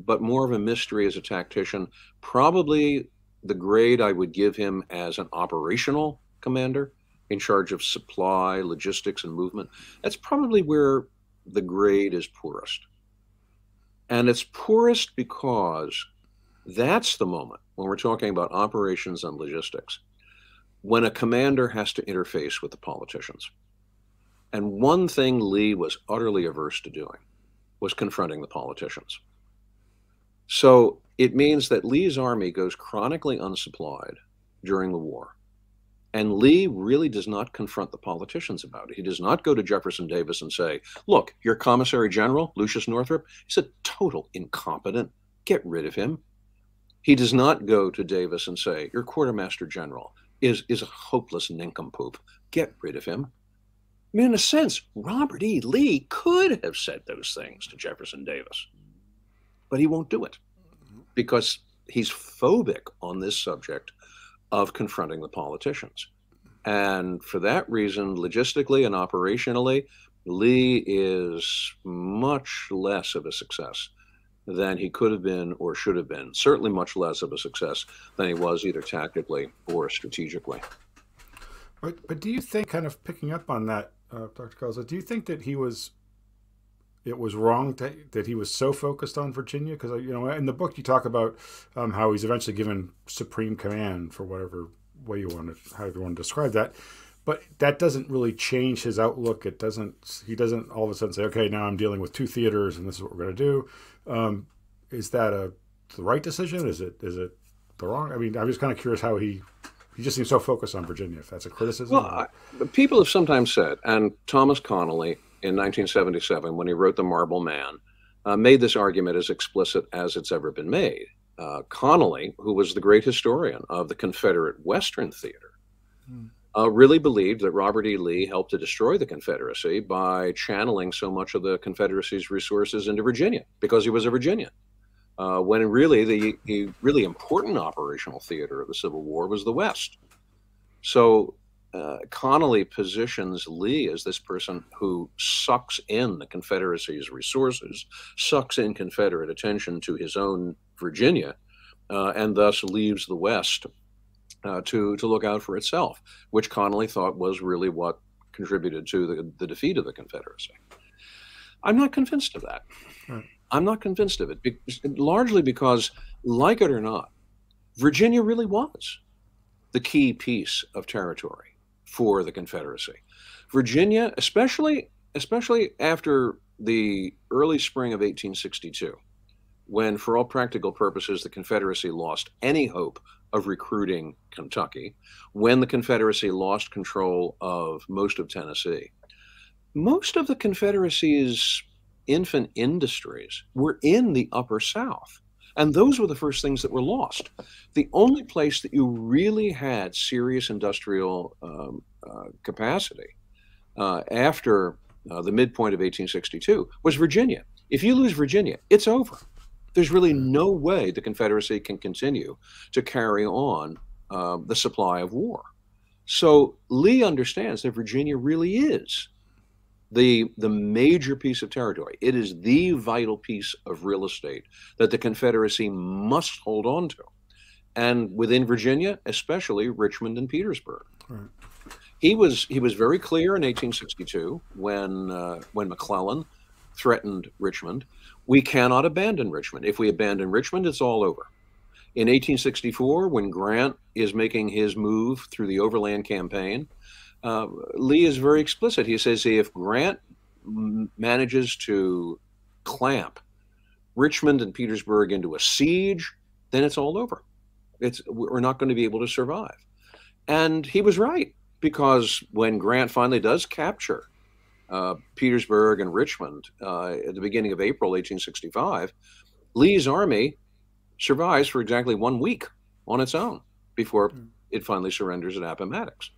but more of a mystery as a tactician. Probably the grade I would give him as an operational commander in charge of supply, logistics, and movement. That's probably where the grade is poorest. And it's poorest because that's the moment when we're talking about operations and logistics when a commander has to interface with the politicians. And one thing Lee was utterly averse to doing was confronting the politicians. So it means that Lee's army goes chronically unsupplied during the war. And Lee really does not confront the politicians about it. He does not go to Jefferson Davis and say, Look, your commissary general, Lucius Northrop, is a total incompetent. Get rid of him. He does not go to Davis and say, Your quartermaster general is, is a hopeless nincompoop. Get rid of him. I mean, in a sense, Robert E. Lee could have said those things to Jefferson Davis. But he won't do it because he's phobic on this subject of confronting the politicians. And for that reason, logistically and operationally, Lee is much less of a success than he could have been or should have been. Certainly, much less of a success than he was either tactically or strategically. But, but do you think, kind of picking up on that, uh, Dr. Guelzo, do you think that he was, it was wrong to, that he was so focused on Virginia? Because, you know, in the book you talk about um, how he's eventually given supreme command for whatever way you want to, how you want to describe that. But that doesn't really change his outlook. It doesn't, he doesn't all of a sudden say, okay, now I'm dealing with two theaters and this is what we're going to do. Um, is that a the right decision? Is it is it the wrong? I mean, I'm just kind of curious how he he just seems so focused on Virginia. If that's a criticism. Well, I, people have sometimes said, and Thomas Connelly in 1977, when he wrote *The Marble Man*, uh, made this argument as explicit as it's ever been made. Uh, Connelly, who was the great historian of the Confederate Western Theater, hmm. uh, really believed that Robert E. Lee helped to destroy the Confederacy by channeling so much of the Confederacy's resources into Virginia because he was a Virginian uh, when really the, the, really important operational theater of the Civil War was the West. So uh, Connelly positions Lee as this person who sucks in the Confederacy's resources, sucks in Confederate attention to his own Virginia, uh, and thus leaves the West uh, to to look out for itself, which Connelly thought was really what contributed to the, the defeat of the Confederacy. I'm not convinced of that. Right. I'm not convinced of it, largely because, like it or not, Virginia really was the key piece of territory for the Confederacy. Virginia, especially especially after the early spring of 1862, when, for all practical purposes, the Confederacy lost any hope of recruiting Kentucky, when the Confederacy lost control of most of Tennessee, most of the Confederacy's infant industries were in the upper South. And those were the first things that were lost. The only place that you really had serious industrial um, uh, capacity uh, after uh, the midpoint of 1862 was Virginia. If you lose Virginia, it's over. There's really no way the Confederacy can continue to carry on uh, the supply of war. So Lee understands that Virginia really is the the major piece of territory. It is the vital piece of real estate that the Confederacy must hold on to, and within Virginia, especially Richmond and Petersburg. Right. He was he was very clear in 1862 when uh, when McClellan threatened Richmond. We cannot abandon Richmond. If we abandon Richmond, it's all over. In 1864, when Grant is making his move through the overland campaign, uh, Lee is very explicit. He says if Grant manages to clamp Richmond and Petersburg into a siege, then it's all over. It's we're not going to be able to survive. And he was right because when Grant finally does capture uh, Petersburg and Richmond uh, at the beginning of April 1865, Lee's army survives for exactly one week on its own before hmm. it finally surrenders at Appomattox.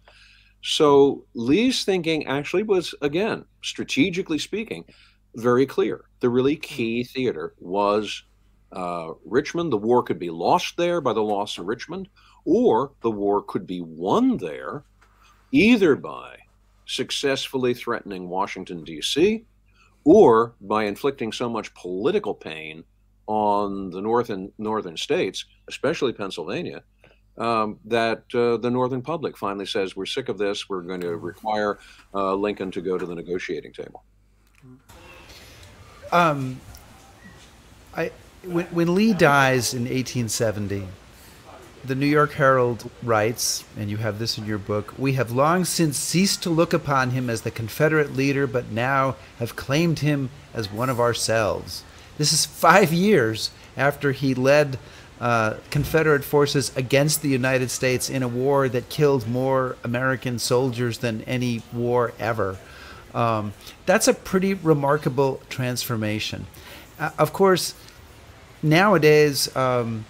So Lee's thinking actually was, again, strategically speaking, very clear. The really key theater was uh, Richmond. The war could be lost there by the loss of Richmond, or the war could be won there either by successfully threatening Washington, D.C., or by inflicting so much political pain on the northern northern states, especially Pennsylvania, um, that uh, the Northern public finally says, we're sick of this. We're going to require uh, Lincoln to go to the negotiating table. Um, I, when, when Lee dies in 1870, the New York Herald writes, and you have this in your book We have long since ceased to look upon him as the Confederate leader, but now have claimed him as one of ourselves. This is five years after he led uh, Confederate forces against the United States in a war that killed more American soldiers than any war ever. Um, that's a pretty remarkable transformation. Uh, of course, nowadays, um,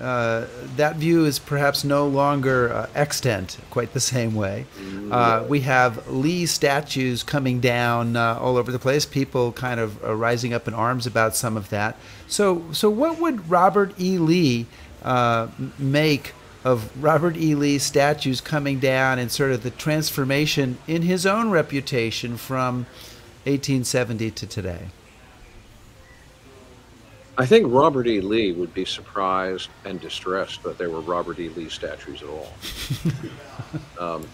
uh, that view is perhaps no longer uh, extant quite the same way. Uh, we have Lee statues coming down uh, all over the place. People kind of uh, rising up in arms about some of that. So, so what would Robert E. Lee uh, make of Robert E. Lee statues coming down and sort of the transformation in his own reputation from 1870 to today? I think Robert E. Lee would be surprised and distressed that there were Robert E. Lee statues at all. [laughs] um,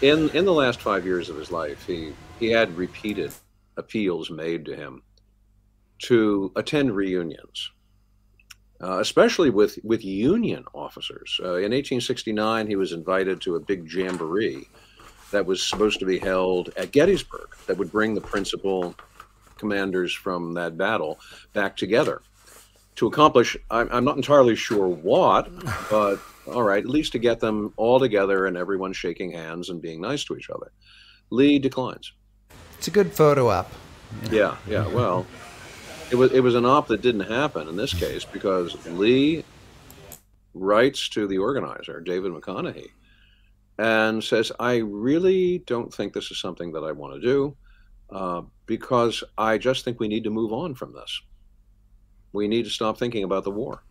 in in the last five years of his life, he he had repeated appeals made to him to attend reunions, uh, especially with with Union officers. Uh, in 1869, he was invited to a big jamboree that was supposed to be held at Gettysburg that would bring the principal commanders from that battle back together to accomplish, I'm, I'm not entirely sure what, but all right, at least to get them all together and everyone shaking hands and being nice to each other. Lee declines. It's a good photo op. Yeah, yeah. Well, it was it was an op that didn't happen in this case because Lee writes to the organizer, David McConaughey, and says, "I really don't think this is something that I want to do uh, because I just think we need to move on from this." we need to stop thinking about the war.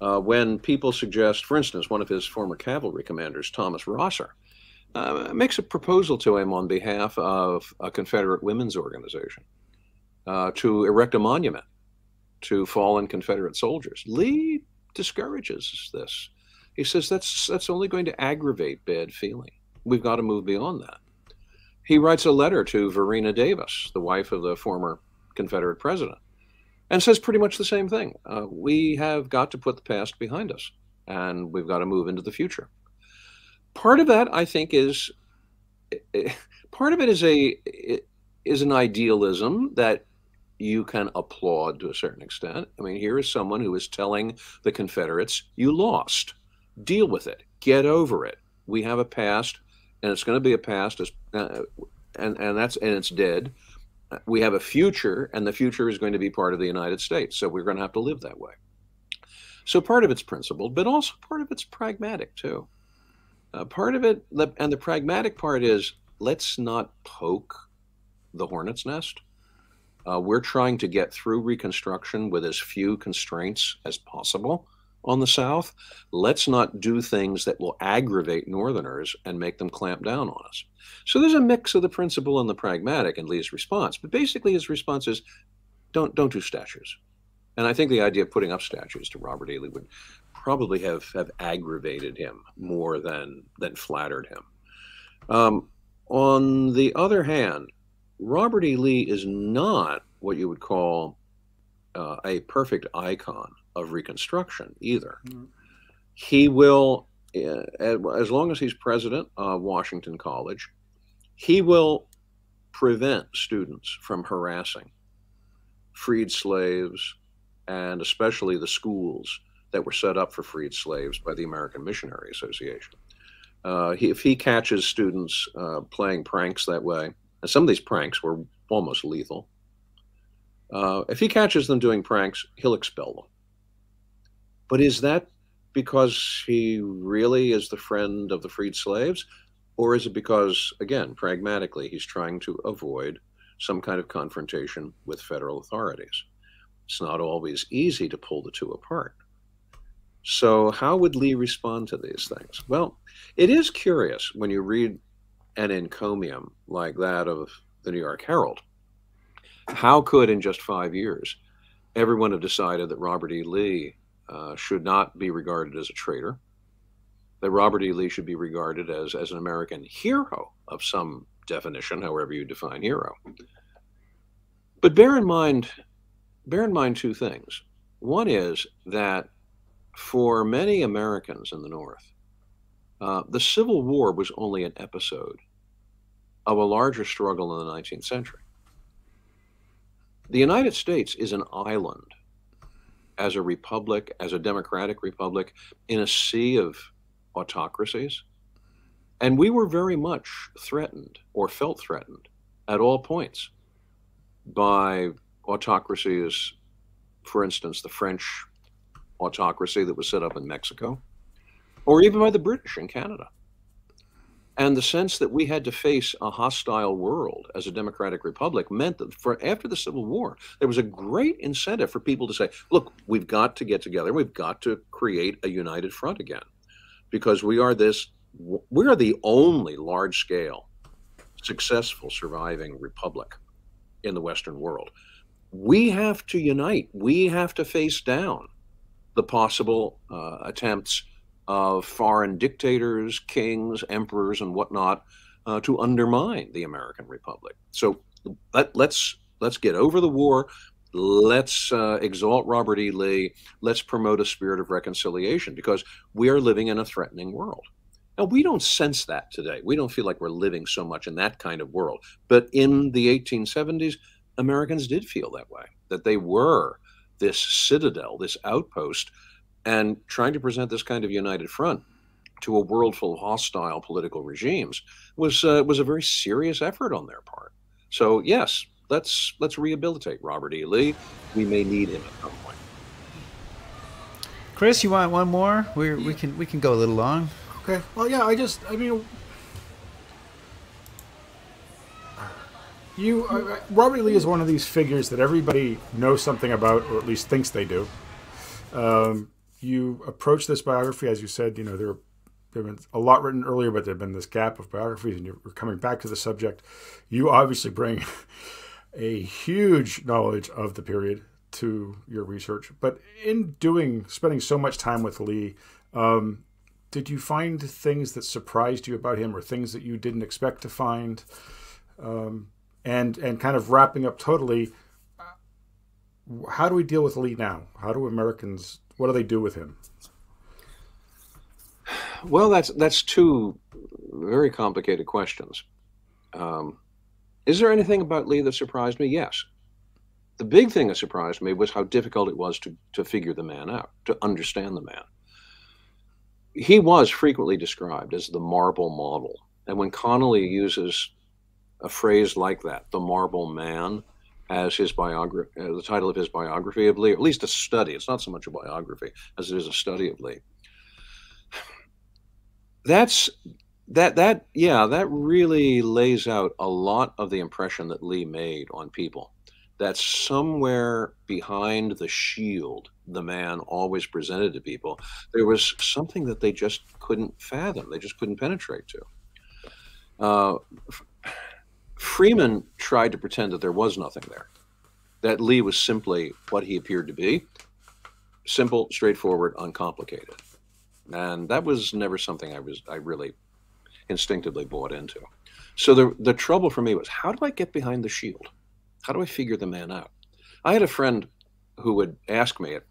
Uh, when people suggest, for instance, one of his former cavalry commanders, Thomas Rosser, uh, makes a proposal to him on behalf of a Confederate women's organization uh, to erect a monument to fallen Confederate soldiers. Lee discourages this. He says that's that's only going to aggravate bad feeling. We've got to move beyond that. He writes a letter to Varina Davis, the wife of the former Confederate president, and says pretty much the same thing. Uh, we have got to put the past behind us, and we've got to move into the future. Part of that, I think, is eh, eh, part of it is a eh, is an idealism that you can applaud to a certain extent. I mean, here is someone who is telling the Confederates, "You lost. Deal with it. Get over it. We have a past, and it's going to be a past, as, uh, and and that's and it's dead." we have a future, and the future is going to be part of the United States. So we're going to have to live that way. So part of it's principled, but also part of it's pragmatic too. Uh, part of it, and the pragmatic part is let's not poke the hornet's nest. Uh, we're trying to get through Reconstruction with as few constraints as possible on the South. Let's not do things that will aggravate Northerners and make them clamp down on us. So there's a mix of the principle and the pragmatic in Lee's response. But basically, his response is don't, don't do statues. And I think the idea of putting up statues to Robert E. Lee would probably have, have aggravated him more than, than flattered him. Um, on the other hand, Robert E. Lee is not what you would call uh, a perfect icon of Reconstruction either. Mm. He will, uh, as long as he's president of Washington College, he will prevent students from harassing freed slaves and especially the schools that were set up for freed slaves by the American Missionary Association. Uh, he, if he catches students uh, playing pranks that way, and some of these pranks were almost lethal, uh, if he catches them doing pranks, he'll expel them. But is that because he really is the friend of the freed slaves? Or is it because, again, pragmatically, he's trying to avoid some kind of confrontation with federal authorities? It's not always easy to pull the two apart. So, how would Lee respond to these things? Well, it is curious when you read an encomium like that of the New York Herald. How could, in just five years, everyone have decided that Robert E. Lee uh, should not be regarded as a traitor, that Robert E. Lee should be regarded as, as an American hero of some definition, however you define hero. But bear in mind, bear in mind two things. One is that for many Americans in the North, uh, the Civil War was only an episode of a larger struggle in the 19th century. The United States is an island as a republic, as a democratic republic, in a sea of autocracies. And we were very much threatened or felt threatened at all points by autocracies, for instance, the French autocracy that was set up in Mexico, or even by the British in Canada. And the sense that we had to face a hostile world as a democratic republic meant that for after the Civil War, there was a great incentive for people to say, look, we've got to get together. We've got to create a united front again because we are this, we are the only large scale, successful surviving republic in the Western world. We have to unite. We have to face down the possible uh, attempts of foreign dictators, kings, emperors, and whatnot uh, to undermine the American Republic. So let, let's let's get over the war. Let's uh, exalt Robert E. Lee. Let's promote a spirit of reconciliation because we are living in a threatening world. Now, we don't sense that today. We don't feel like we're living so much in that kind of world. But in the 1870s, Americans did feel that way, that they were this citadel, this outpost and trying to present this kind of united front to a world full of hostile political regimes was uh, was a very serious effort on their part. So yes, let's let's rehabilitate Robert E. Lee. We may need him at some point. Chris, you want one more? We we can we can go a little long. Okay. Well, yeah. I just I mean. You, uh, Robert E. Lee is one of these figures that everybody knows something about, or at least thinks they do. Um, you approach this biography, as you said, you know, there there have been a lot written earlier, but there have been this gap of biographies, and you're coming back to the subject. You obviously bring [laughs] a huge knowledge of the period to your research, but in doing, spending so much time with Lee, um, did you find things that surprised you about him, or things that you didn't expect to find? Um, and and kind of wrapping up totally, how do we deal with Lee now? How do Americans what do they do with him? Well, that's that's two very complicated questions. Um, is there anything about Lee that surprised me? Yes. The big thing that surprised me was how difficult it was to to figure the man out, to understand the man. He was frequently described as the marble model, and when Connelly uses a phrase like that, the marble man, as his biography, uh, the title of his biography of Lee, or at least a study. It's not so much a biography as it is a study of Lee. That's that that yeah, that really lays out a lot of the impression that Lee made on people. That somewhere behind the shield the man always presented to people, there was something that they just couldn't fathom. They just couldn't penetrate to. Uh, Freeman tried to pretend that there was nothing there, that Lee was simply what he appeared to be simple, straightforward, uncomplicated. And that was never something I was I really instinctively bought into. So the the trouble for me was how do I get behind the shield? How do I figure the man out? I had a friend who would ask me at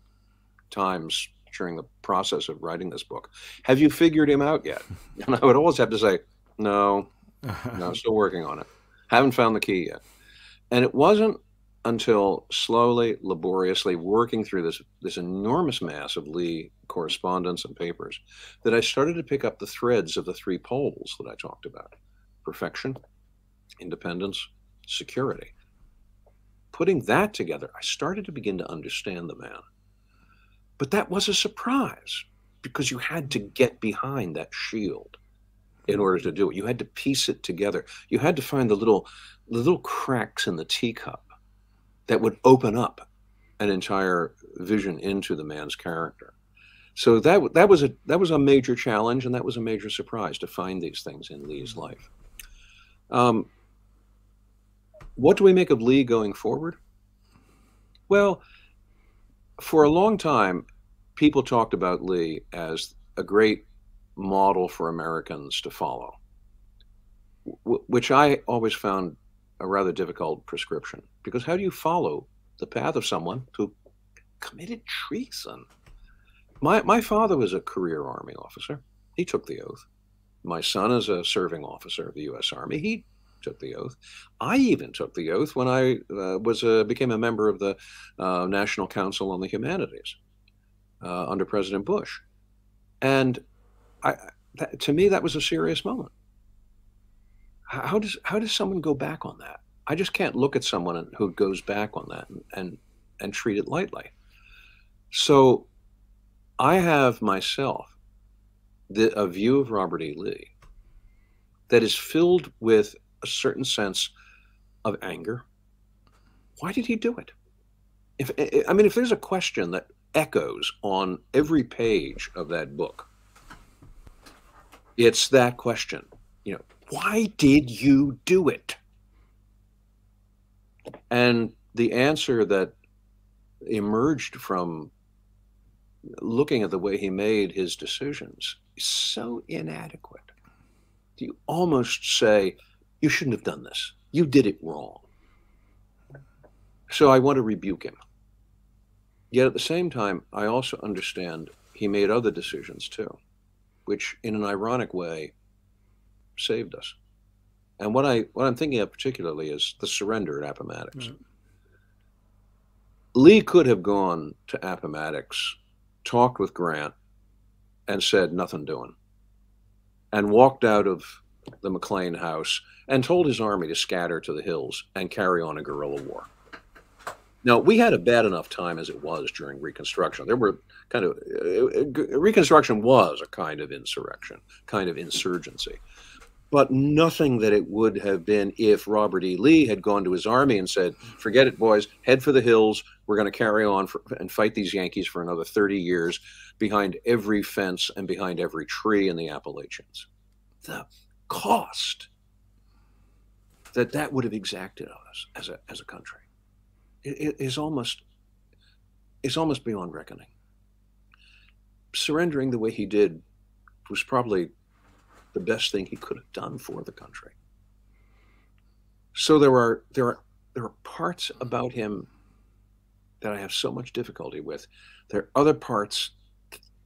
times during the process of writing this book, "Have you figured him out yet?" [laughs] And I would always have to say, "No, [laughs] no, I'm still working on it." Haven't found the key yet. And it wasn't until slowly, laboriously working through this this enormous mass of Lee correspondence and papers that I started to pick up the threads of the three poles that I talked about: perfection, independence, security. Putting that together, I started to begin to understand the man. But that was a surprise because you had to get behind that shield in order to do it. You had to piece it together. You had to find the little the little cracks in the teacup that would open up an entire vision into the man's character. So that that was a that was a major challenge, and that was a major surprise to find these things in Lee's mm-hmm. life. Um, what do we make of Lee going forward? Well, for a long time, people talked about Lee as a great model for Americans to follow, which I always found a rather difficult prescription. Because how do you follow the path of someone who committed treason? My, my father was a career Army officer. He took the oath. My son is a serving officer of the U.S. Army. He took the oath. I even took the oath when I uh, was a, became a member of the uh, National Council on the Humanities uh, under President Bush. And I, that, to me, that was a serious moment. How does how does someone go back on that? I just can't look at someone who goes back on that and and, and treat it lightly. So I have myself the, a view of Robert E. Lee that is filled with a certain sense of anger. Why did he do it? If I mean, if there's a question that echoes on every page of that book, it's that question. You know, why did you do it? And the answer that emerged from looking at the way he made his decisions is so inadequate. You almost say, you shouldn't have done this. You did it wrong. So I want to rebuke him. Yet at the same time, I also understand he made other decisions too, which in an ironic way saved us. And what I what I'm thinking of particularly is the surrender at Appomattox. Mm-hmm. Lee could have gone to Appomattox, talked with Grant, and said nothing doing, and walked out of the McLean house and told his army to scatter to the hills and carry on a guerrilla war. Now, we had a bad enough time as it was during Reconstruction. There were kind of, uh, Reconstruction was a kind of insurrection, kind of insurgency but nothing that it would have been if Robert E. Lee had gone to his army and said, "Forget it, boys. Head for the hills. We're going to carry on for, and fight these Yankees for another 30 years behind every fence and behind every tree in the Appalachians." The cost that that would have exacted on us as a as a country is almost is almost beyond reckoning. Surrendering the way he did was probably the best thing he could have done for the country. So there are there are there are parts about him that I have so much difficulty with. There are other parts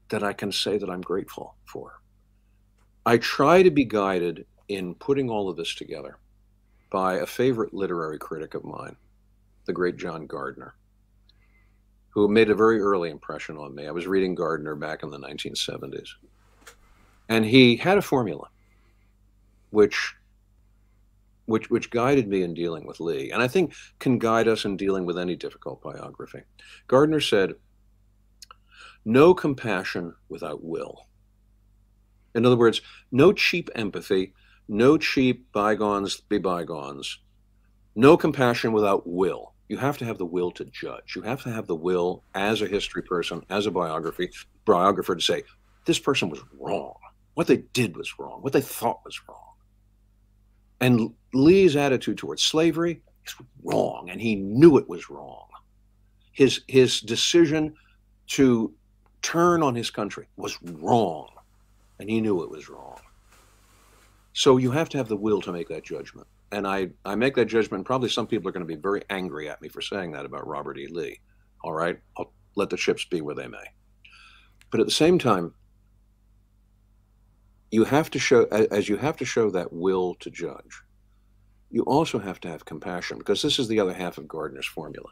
that I can say that I'm grateful for. I try to be guided in putting all of this together by a favorite literary critic of mine, the great John Gardner, who made a very early impression on me. I was reading Gardner back in the 1970s. And he had a formula which which which guided me in dealing with Lee, and I think can guide us in dealing with any difficult biography. Gardner said, "No compassion without will." In other words, no cheap empathy, no cheap bygones be bygones, no compassion without will. You have to have the will to judge. You have to have the will as a history person, as a biography biographer to say, this person was wrong. What they did was wrong. What they thought was wrong. And Lee's attitude towards slavery is wrong, and he knew it was wrong. His his decision to turn on his country was wrong, and he knew it was wrong. So you have to have the will to make that judgment. And I, I make that judgment. Probably some people are going to be very angry at me for saying that about Robert E. Lee. All right, I'll let the chips be where they may. But at the same time, you have to show as you have to show that will to judge you also have to have compassion because this is the other half of gardner's formula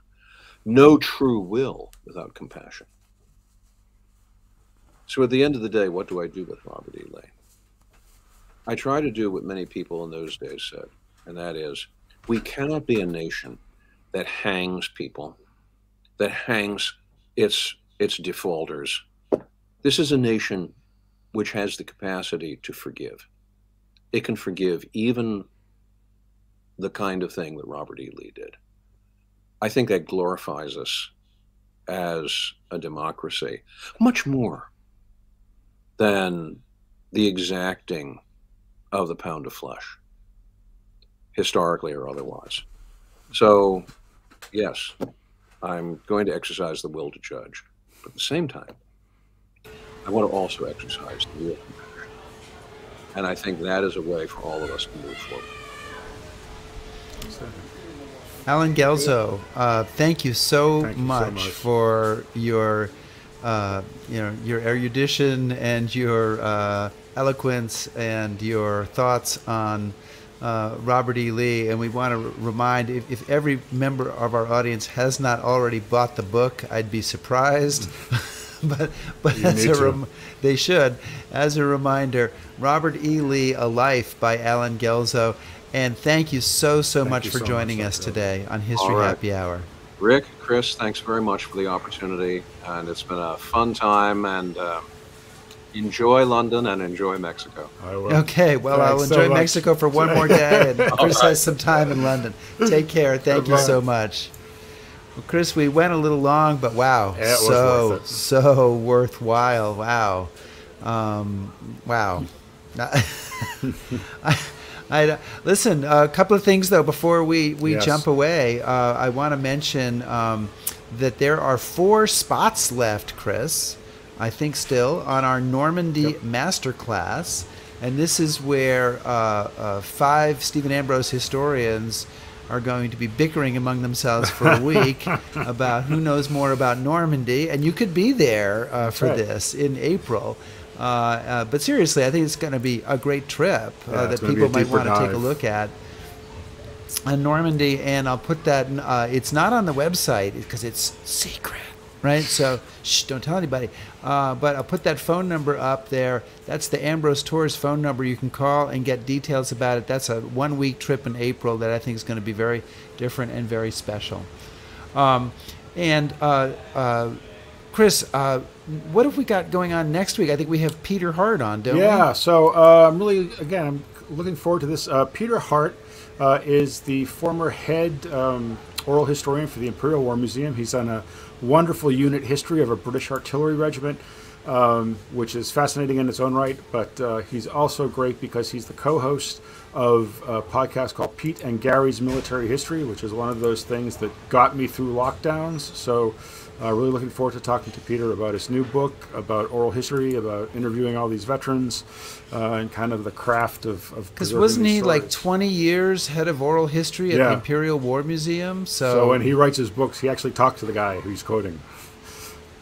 no true will without compassion so at the end of the day what do i do with robert e lee i try to do what many people in those days said and that is we cannot be a nation that hangs people that hangs its its defaulters this is a nation which has the capacity to forgive. It can forgive even the kind of thing that Robert E. Lee did. I think that glorifies us as a democracy much more than the exacting of the pound of flesh, historically or otherwise. So, yes, I'm going to exercise the will to judge. But at the same time, I want to also exercise the will compassion. And I think that is a way for all of us to move forward. Allen Guelzo, uh, thank you so, thank much, so much, for your, uh, you know, your erudition and your uh, eloquence and your thoughts on uh, Robert E. Lee. And we want to remind if, if, every member of our audience has not already bought the book, I'd be surprised. [laughs] [laughs] but but you as a rem- they should as a reminder, Robert E. Lee, A Life by Allen Guelzo. And thank you so so thank much for so joining much, us today on History right. Happy Hour. Rick, Chris, thanks very much for the opportunity, and it's been a fun time. And uh, enjoy London and enjoy Mexico. Okay, well, Thanks I'll enjoy so Mexico for one more day, and [laughs] Chris right. has some time in London. Take care. Thank you so much. Well, Chris, we went a little long, but wow, yeah, so worth so worthwhile. Wow, um, wow. [laughs] I, I, listen, a couple of things though before we, we yes. jump away. Uh, I want to mention um, that there are four spots left, Chris. I think still on our Normandy yep. masterclass, and this is where uh, uh, five Stephen Ambrose historians are going to be bickering among themselves for a week [laughs] about who knows more about Normandy, and you could be there uh, for right. this in April. Uh, uh, but seriously, I think it's going to be a great trip uh, yeah, that people might want to take a look at. On Normandy, and I'll put that. Uh, it's not on the website because it's secret, right? So shh, don't tell anybody. Uh, but I'll put that phone number up there. That's the Ambrose Tours phone number. You can call and get details about it. That's a one-week trip in April that I think is going to be very different and very special. Um, and Chris, uh, what have we got going on next week? I think we have Peter Hart on, don't yeah, we? Yeah. So uh, I'm really, again, I'm looking forward to this. Uh, Peter Hart uh, is the former head um, oral historian for the Imperial War Museum. He's on a wonderful unit history of a British artillery regiment. Um, which is fascinating in its own right, but uh, he's also great because he's the co host of a podcast called Pete and Gary's Military History, which is one of those things that got me through lockdowns. So uh, really looking forward to talking to Peter about his new book, about oral history, about interviewing all these veterans, uh, and kind of the craft of. Because wasn't he like 20 years head of oral history at yeah. the Imperial War Museum? So, so when he writes his books, he actually talks to the guy who's quoting,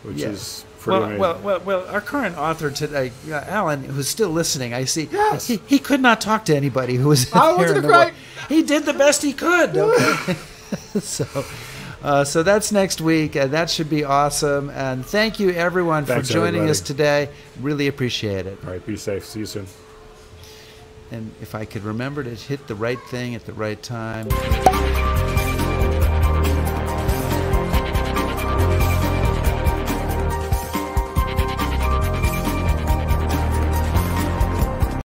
which yeah. is well, well, well, well, our current author today, uh, Allen, who's still listening, I see. Yes. He, he could not talk to anybody who was. I was great. He did the best he could. Okay? [laughs] so. Uh, so that's next week, and that should be awesome. And thank you, everyone, Thanks, for joining everybody. us today. Really appreciate it. All right, be safe. See you soon. And if I could remember to hit the right thing at the right time.